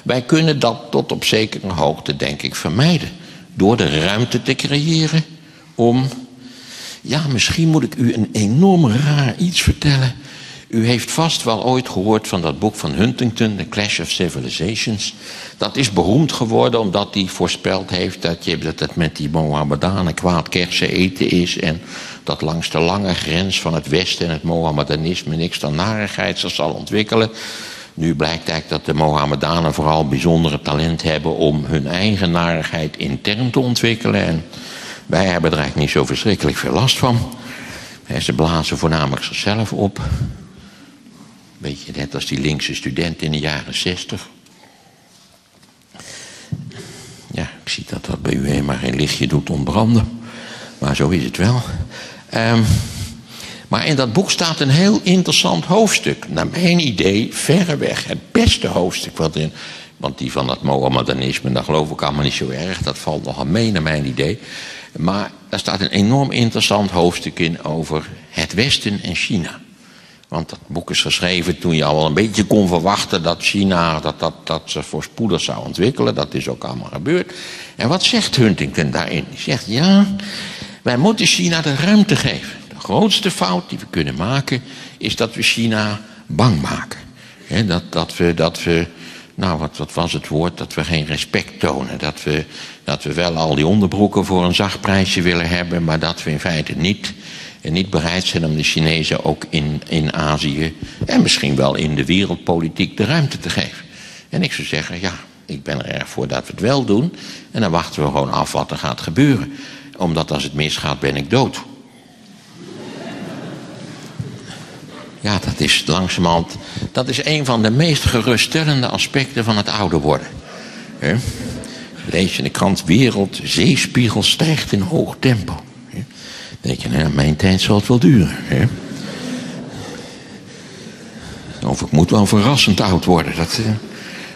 Wij kunnen dat tot op zekere hoogte, denk ik, vermijden. Door de ruimte te creëren om. Ja, misschien moet ik u een enorm raar iets vertellen. U heeft vast wel ooit gehoord van dat boek van Huntington, The Clash of Civilizations. Dat is beroemd geworden omdat hij voorspeld heeft dat, je, dat het met die Mohammedanen kwaad kersen eten is. En dat langs de lange grens van het Westen en het Mohammedanisme niks dan narigheid zal ontwikkelen. Nu blijkt eigenlijk dat de Mohammedanen vooral bijzondere talent hebben om hun eigen narigheid intern te ontwikkelen. En Wij hebben er eigenlijk niet zo verschrikkelijk veel last van. Ze blazen voornamelijk zichzelf op. Beetje net als die linkse student in de jaren zestig. Ja, ik zie dat dat bij u helemaal geen lichtje doet ontbranden. Maar zo is het wel. Um, maar in dat boek staat een heel interessant hoofdstuk. Naar mijn idee verreweg het beste hoofdstuk wat erin... Want die van dat Mohammedanisme, dat geloof ik allemaal niet zo erg. Dat valt nogal mee naar mijn idee. Maar daar staat een enorm interessant hoofdstuk in over het Westen en China. Want dat boek is geschreven toen je al een beetje kon verwachten dat China dat, dat, dat ze voorspoedig zou ontwikkelen. Dat is ook allemaal gebeurd. En wat zegt Huntington daarin? Die zegt ja, wij moeten China de ruimte geven. De grootste fout die we kunnen maken is dat we China bang maken. dat, dat, we, dat we nou, wat, wat was het woord? Dat we geen respect tonen. Dat we, dat we wel al die onderbroeken voor een zacht prijsje willen hebben, maar dat we in feite niet, niet bereid zijn om de Chinezen ook in, in Azië en misschien wel in de wereldpolitiek de ruimte te geven. En ik zou zeggen, ja, ik ben er erg voor dat we het wel doen. En dan wachten we gewoon af wat er gaat gebeuren. Omdat als het misgaat, ben ik dood. Ja, dat is langzamerhand. Dat is een van de meest geruststellende aspecten van het ouder worden. He? Lees je in de krant Wereld, zeespiegel stijgt in hoog tempo. Dan denk je, nou, mijn tijd zal het wel duren. He? Of ik moet wel verrassend oud worden. Dat uh,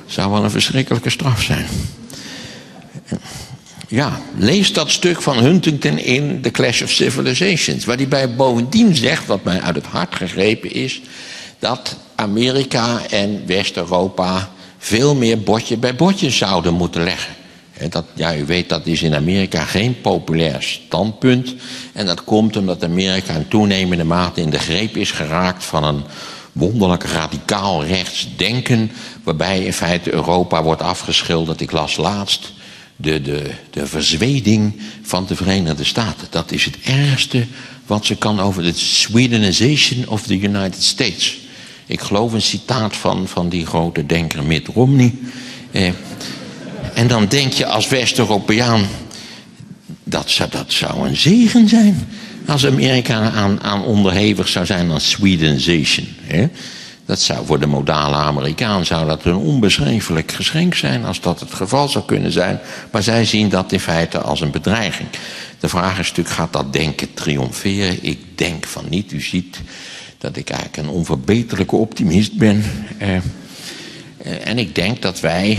zou wel een verschrikkelijke straf zijn. Ja, lees dat stuk van Huntington in The Clash of Civilizations. Waar hij bij bovendien zegt, wat mij uit het hart gegrepen is... dat Amerika en West-Europa veel meer botje bij botje zouden moeten leggen. Dat, ja, u weet, dat is in Amerika geen populair standpunt. En dat komt omdat Amerika in toenemende mate in de greep is geraakt van een wonderlijk radicaal rechts denken. Waarbij in feite Europa wordt afgeschilderd. Ik las laatst de, de, de verzweding van de Verenigde Staten. Dat is het ergste wat ze kan over de Swedenization of the United States. Ik geloof een citaat van, van die grote denker Mitt Romney. Eh, en dan denk je als West-Europeaan, dat dat zou een zegen zijn. Als Amerika aan, aan onderhevig zou zijn aan Swedenization. Hè? Dat zou voor de modale Amerikaan zou dat een onbeschrijfelijk geschenk zijn als dat het geval zou kunnen zijn. Maar zij zien dat in feite als een bedreiging. De vraag is natuurlijk, gaat dat denken triomferen? Ik denk van niet. U ziet dat ik eigenlijk een onverbeterlijke optimist ben. Eh, eh, en ik denk dat wij,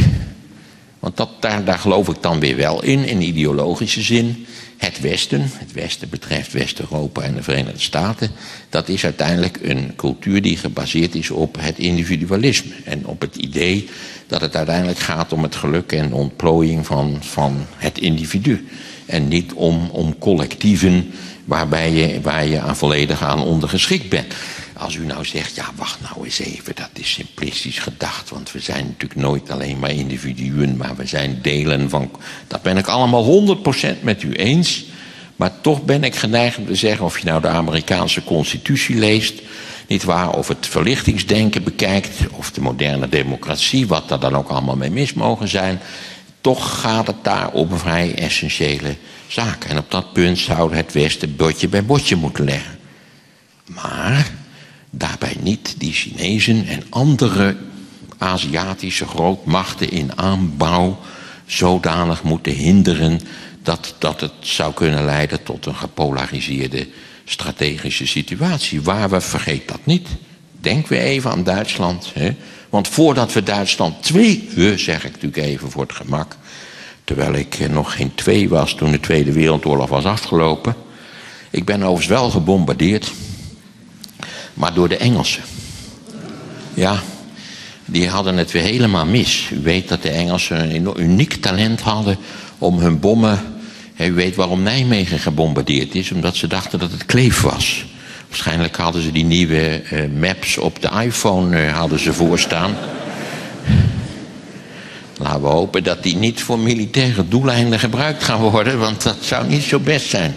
want dat, daar, daar geloof ik dan weer wel in, in ideologische zin het Westen, het Westen betreft West-Europa en de Verenigde Staten, dat is uiteindelijk een cultuur die gebaseerd is op het individualisme. En op het idee dat het uiteindelijk gaat om het geluk en ontplooiing van, van het individu. En niet om, om collectieven waarbij je, waar je aan volledig aan ondergeschikt bent. Als u nou zegt, ja wacht nou eens even, dat is simplistisch gedacht. Want we zijn natuurlijk nooit alleen maar individuen, maar we zijn delen van... Dat ben ik allemaal 100% met u eens. Maar toch ben ik geneigd om te zeggen, of je nou de Amerikaanse constitutie leest... Niet waar, of het verlichtingsdenken bekijkt, of de moderne democratie, wat er dan ook allemaal mee mis mogen zijn. Toch gaat het daar om vrij essentiële zaak. En op dat punt zou het Westen botje bij botje moeten leggen. Maar daarbij niet die Chinezen en andere Aziatische grootmachten in aanbouw zodanig moeten hinderen dat, dat het zou kunnen leiden tot een gepolariseerde strategische situatie. Waar we, vergeet dat niet, denk weer even aan Duitsland. Hè? Want voordat we Duitsland twee, we zeg ik natuurlijk even voor het gemak, terwijl ik nog geen twee was toen de Tweede Wereldoorlog was afgelopen. Ik ben overigens wel gebombardeerd maar door de Engelsen. Ja, die hadden het weer helemaal mis. U weet dat de Engelsen een uniek talent hadden om hun bommen. U weet waarom Nijmegen gebombardeerd is, omdat ze dachten dat het kleef was. Waarschijnlijk hadden ze die nieuwe uh, maps op de iPhone uh, hadden ze voorstaan. Laten we hopen dat die niet voor militaire doeleinden gebruikt gaan worden, want dat zou niet zo best zijn.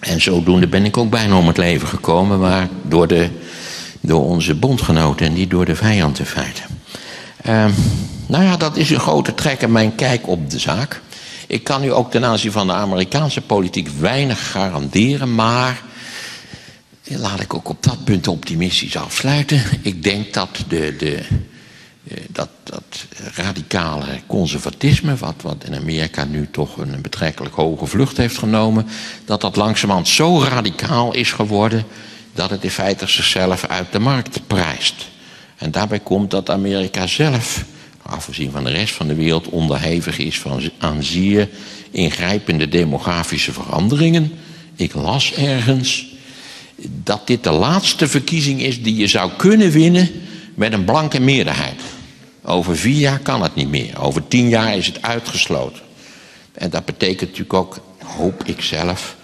En zodoende ben ik ook bijna om het leven gekomen, maar door, de, door onze bondgenoten en niet door de vijand in feite. Uh, nou ja, dat is een grote trek en mijn kijk op de zaak. Ik kan u ook ten aanzien van de Amerikaanse politiek weinig garanderen, maar laat ik ook op dat punt optimistisch afsluiten. Ik denk dat de, de, dat, dat radicale conservatisme, wat, wat in Amerika nu toch een betrekkelijk hoge vlucht heeft genomen, dat dat langzamerhand zo radicaal is geworden dat het in feite zichzelf uit de markt prijst. En daarbij komt dat Amerika zelf, afgezien van de rest van de wereld, onderhevig is van, aan zeer ingrijpende demografische veranderingen. Ik las ergens dat dit de laatste verkiezing is die je zou kunnen winnen met een blanke meerderheid. Over vier jaar kan het niet meer. Over tien jaar is het uitgesloten. En dat betekent natuurlijk ook, hoop ik zelf,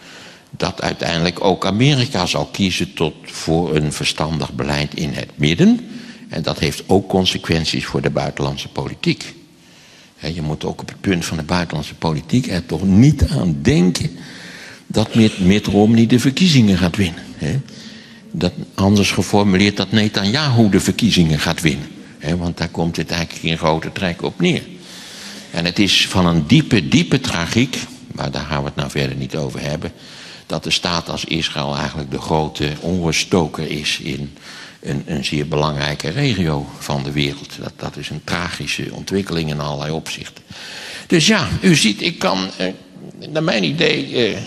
dat uiteindelijk ook Amerika zal kiezen tot, voor een verstandig beleid in het midden. En dat heeft ook consequenties voor de buitenlandse politiek. Je moet ook op het punt van de buitenlandse politiek er toch niet aan denken dat Mitt Romney de verkiezingen gaat winnen. Dat, anders geformuleerd dat Netanyahu de verkiezingen gaat winnen. Want daar komt het eigenlijk in grote trek op neer. En het is van een diepe, diepe tragiek, maar daar gaan we het nou verder niet over hebben, dat de staat als Israël eigenlijk de grote onruststoker is in een, een zeer belangrijke regio van de wereld. Dat, dat is een tragische ontwikkeling in allerlei opzichten. Dus ja, u ziet, ik kan, eh, naar mijn idee, eh,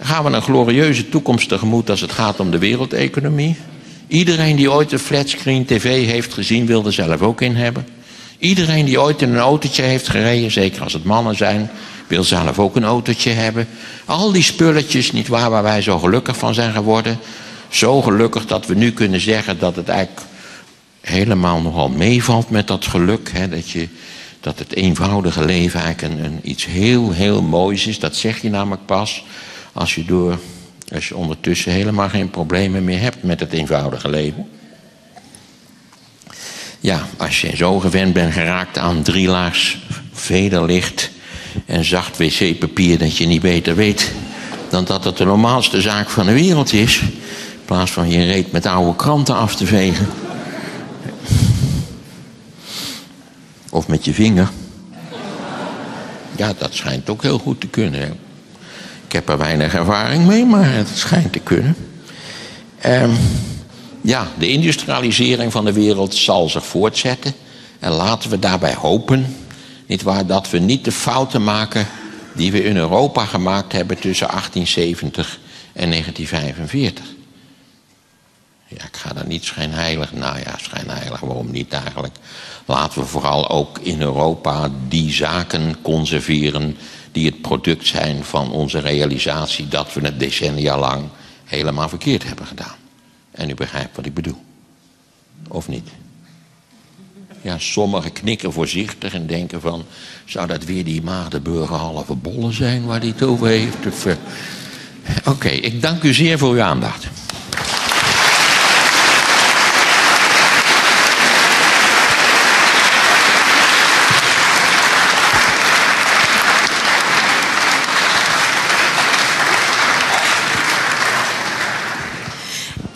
gaan we een glorieuze toekomst tegemoet als het gaat om de wereldeconomie. Iedereen die ooit een flatscreen tv heeft gezien, wil er zelf ook in hebben. Iedereen die ooit in een autootje heeft gereden, zeker als het mannen zijn, wil zelf ook een autootje hebben. Al die spulletjes, niet waar, waar wij zo gelukkig van zijn geworden. Zo gelukkig dat we nu kunnen zeggen dat het eigenlijk helemaal nogal meevalt met dat geluk. Hè, dat, je, dat het eenvoudige leven eigenlijk een, een, iets heel, heel moois is. Dat zeg je namelijk pas als je, door, als je ondertussen helemaal geen problemen meer hebt met het eenvoudige leven. Ja, als je zo gewend bent geraakt aan drielaags vederlicht en zacht wc-papier dat je niet beter weet dan dat het de normaalste zaak van de wereld is. In plaats van je reet met oude kranten af te vegen. Of met je vinger. Ja, dat schijnt ook heel goed te kunnen. Ik heb er weinig ervaring mee, maar het schijnt te kunnen. Um, ja, de industrialisering van de wereld zal zich voortzetten. En laten we daarbij hopen, niet waar, dat we niet de fouten maken die we in Europa gemaakt hebben tussen 1870 en 1945. Ja, ik ga daar niet schijnheilig, nou ja, schijnheilig, waarom niet eigenlijk? Laten we vooral ook in Europa die zaken conserveren die het product zijn van onze realisatie dat we het decennia lang helemaal verkeerd hebben gedaan. En u begrijpt wat ik bedoel. Of niet? Ja, sommigen knikken voorzichtig en denken van... zou dat weer die Maagdenburger halve bollen zijn waar hij het over heeft? Eh, oké, ik dank u zeer voor uw aandacht.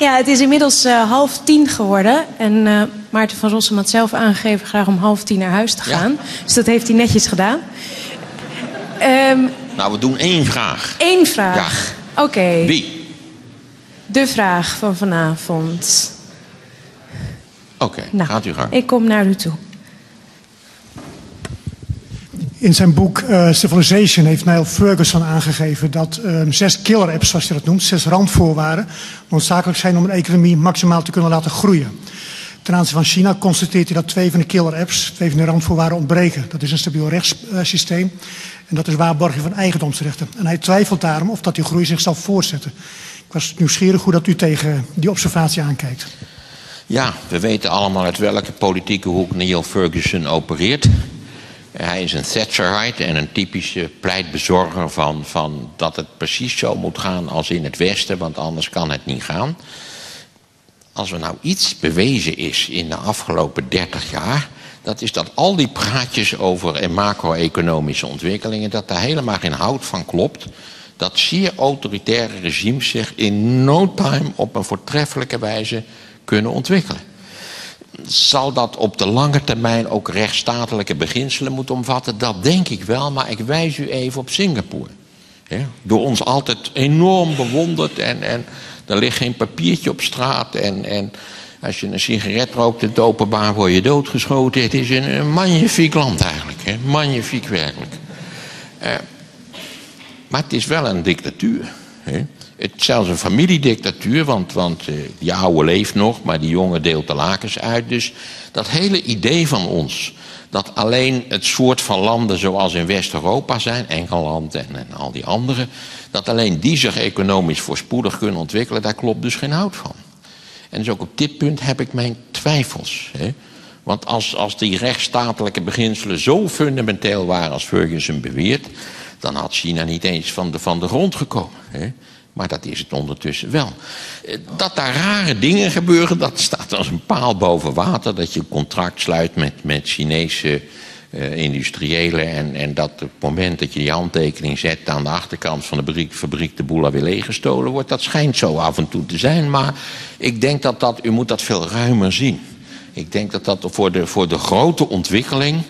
Ja, het is inmiddels uh, half tien geworden. En uh, Maarten van Rossum had zelf aangegeven graag om half tien naar huis te gaan. Ja. Dus dat heeft hij netjes gedaan. Um, nou, we doen één vraag. Eén vraag? Ja. Oké. Okay. Wie? De vraag van vanavond. Oké, okay, nou, gaat u gang. Ik kom naar u toe. In zijn boek uh, Civilization heeft Neil Ferguson aangegeven dat um, zes killer apps, zoals je dat noemt, zes randvoorwaarden, noodzakelijk zijn om een economie maximaal te kunnen laten groeien. Ten aanzien van China constateert hij dat twee van de killer apps, twee van de randvoorwaarden ontbreken. Dat is een stabiel rechtssysteem en dat is waarborging van eigendomsrechten. En hij twijfelt daarom of dat die groei zich zal voortzetten. Ik was nieuwsgierig hoe dat u tegen die observatie aankijkt. Ja, we weten allemaal uit welke politieke hoek Neil Ferguson opereert. Hij is een Thatcherite en een typische pleitbezorger van, van dat het precies zo moet gaan als in het Westen, want anders kan het niet gaan. Als er nou iets bewezen is in de afgelopen 30 jaar, dat is dat al die praatjes over macro-economische ontwikkelingen, dat daar helemaal geen hout van klopt. Dat zeer autoritaire regimes zich in no time op een voortreffelijke wijze kunnen ontwikkelen zal dat op de lange termijn ook rechtsstatelijke beginselen moeten omvatten? Dat denk ik wel, maar ik wijs u even op Singapore. door ons altijd enorm bewonderd en, en er ligt geen papiertje op straat en, en als je een sigaret rookt in het openbaar word je doodgeschoten. Het is een, magnifiek land eigenlijk, hè? magnifiek werkelijk. Uh, maar het is wel een dictatuur. Hè? Het zelfs een familiedictatuur, want, want uh, die oude leeft nog, maar die jonge deelt de lakens uit. Dus dat hele idee van ons, dat alleen het soort van landen zoals in West-Europa zijn, Engeland en, en, al die andere, dat alleen die zich economisch voorspoedig kunnen ontwikkelen, daar klopt dus geen hout van. En dus ook op dit punt heb ik mijn twijfels. Hè? Want als, als die rechtsstatelijke beginselen zo fundamenteel waren als Ferguson beweert, dan had China niet eens van de, van de grond gekomen. Hè? Maar dat is het ondertussen wel. Eh, dat daar rare dingen gebeuren, dat staat als een paal boven water. Dat je een contract sluit met, met Chinese uh, industriëlen. En, en dat op het moment dat je die handtekening zet aan de achterkant van de fabriek, fabriek de boel alweer leeggestolen wordt. Dat schijnt zo af en toe te zijn. Maar ik denk dat dat, u moet dat veel ruimer zien. Ik denk dat dat voor de, voor de grote ontwikkeling.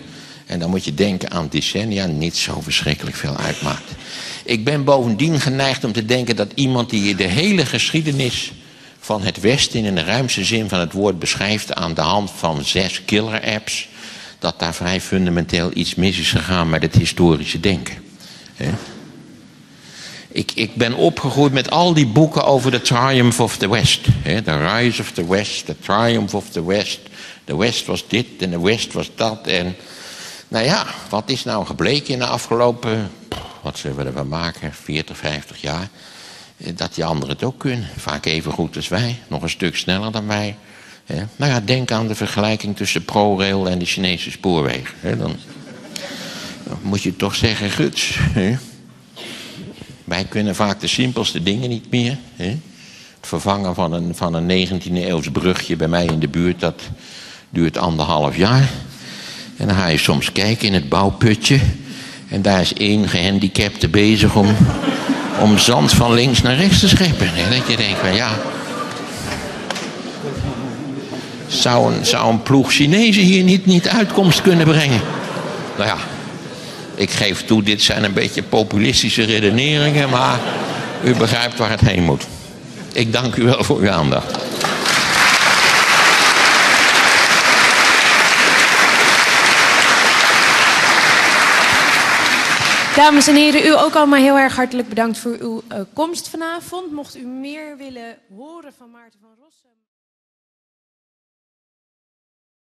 En dan moet je denken aan decennia, niet zo verschrikkelijk veel uitmaakt. Ik ben bovendien geneigd om te denken dat iemand die de hele geschiedenis van het Westen in de ruimste zin van het woord beschrijft aan de hand van zes killer apps, dat daar vrij fundamenteel iets mis is gegaan met het historische denken. Ik, ik, ben opgegroeid met al die boeken over de triumph of the West. The rise of the West, the triumph of the West. The West was dit en de West was dat. En nou ja, wat is nou gebleken in de afgelopen, wat zullen we ervan maken, 40, 50 jaar? Eh, dat die anderen het ook kunnen. Vaak even goed als wij, nog een stuk sneller dan wij. Nou ja, denk aan de vergelijking tussen ProRail en de Chinese spoorwegen. Dan, moet je toch zeggen, guts. Wij kunnen vaak de simpelste dingen niet meer. Het vervangen van een, van een 19e eeuws brugje bij mij in de buurt, dat duurt anderhalf jaar. En dan ga je soms kijken in het bouwputje. En daar is één gehandicapte bezig om, om zand van links naar rechts te scheppen. En dat je denkt van ja. Zou een, zou een ploeg Chinezen hier niet, niet uitkomst kunnen brengen? Nou ja, ik geef toe, dit zijn een beetje populistische redeneringen, maar u begrijpt waar het heen moet. Ik dank u wel voor uw aandacht. Dames en heren, u ook allemaal heel erg hartelijk bedankt voor uw uh, komst vanavond. Mocht u meer willen horen van Maarten van Rossum.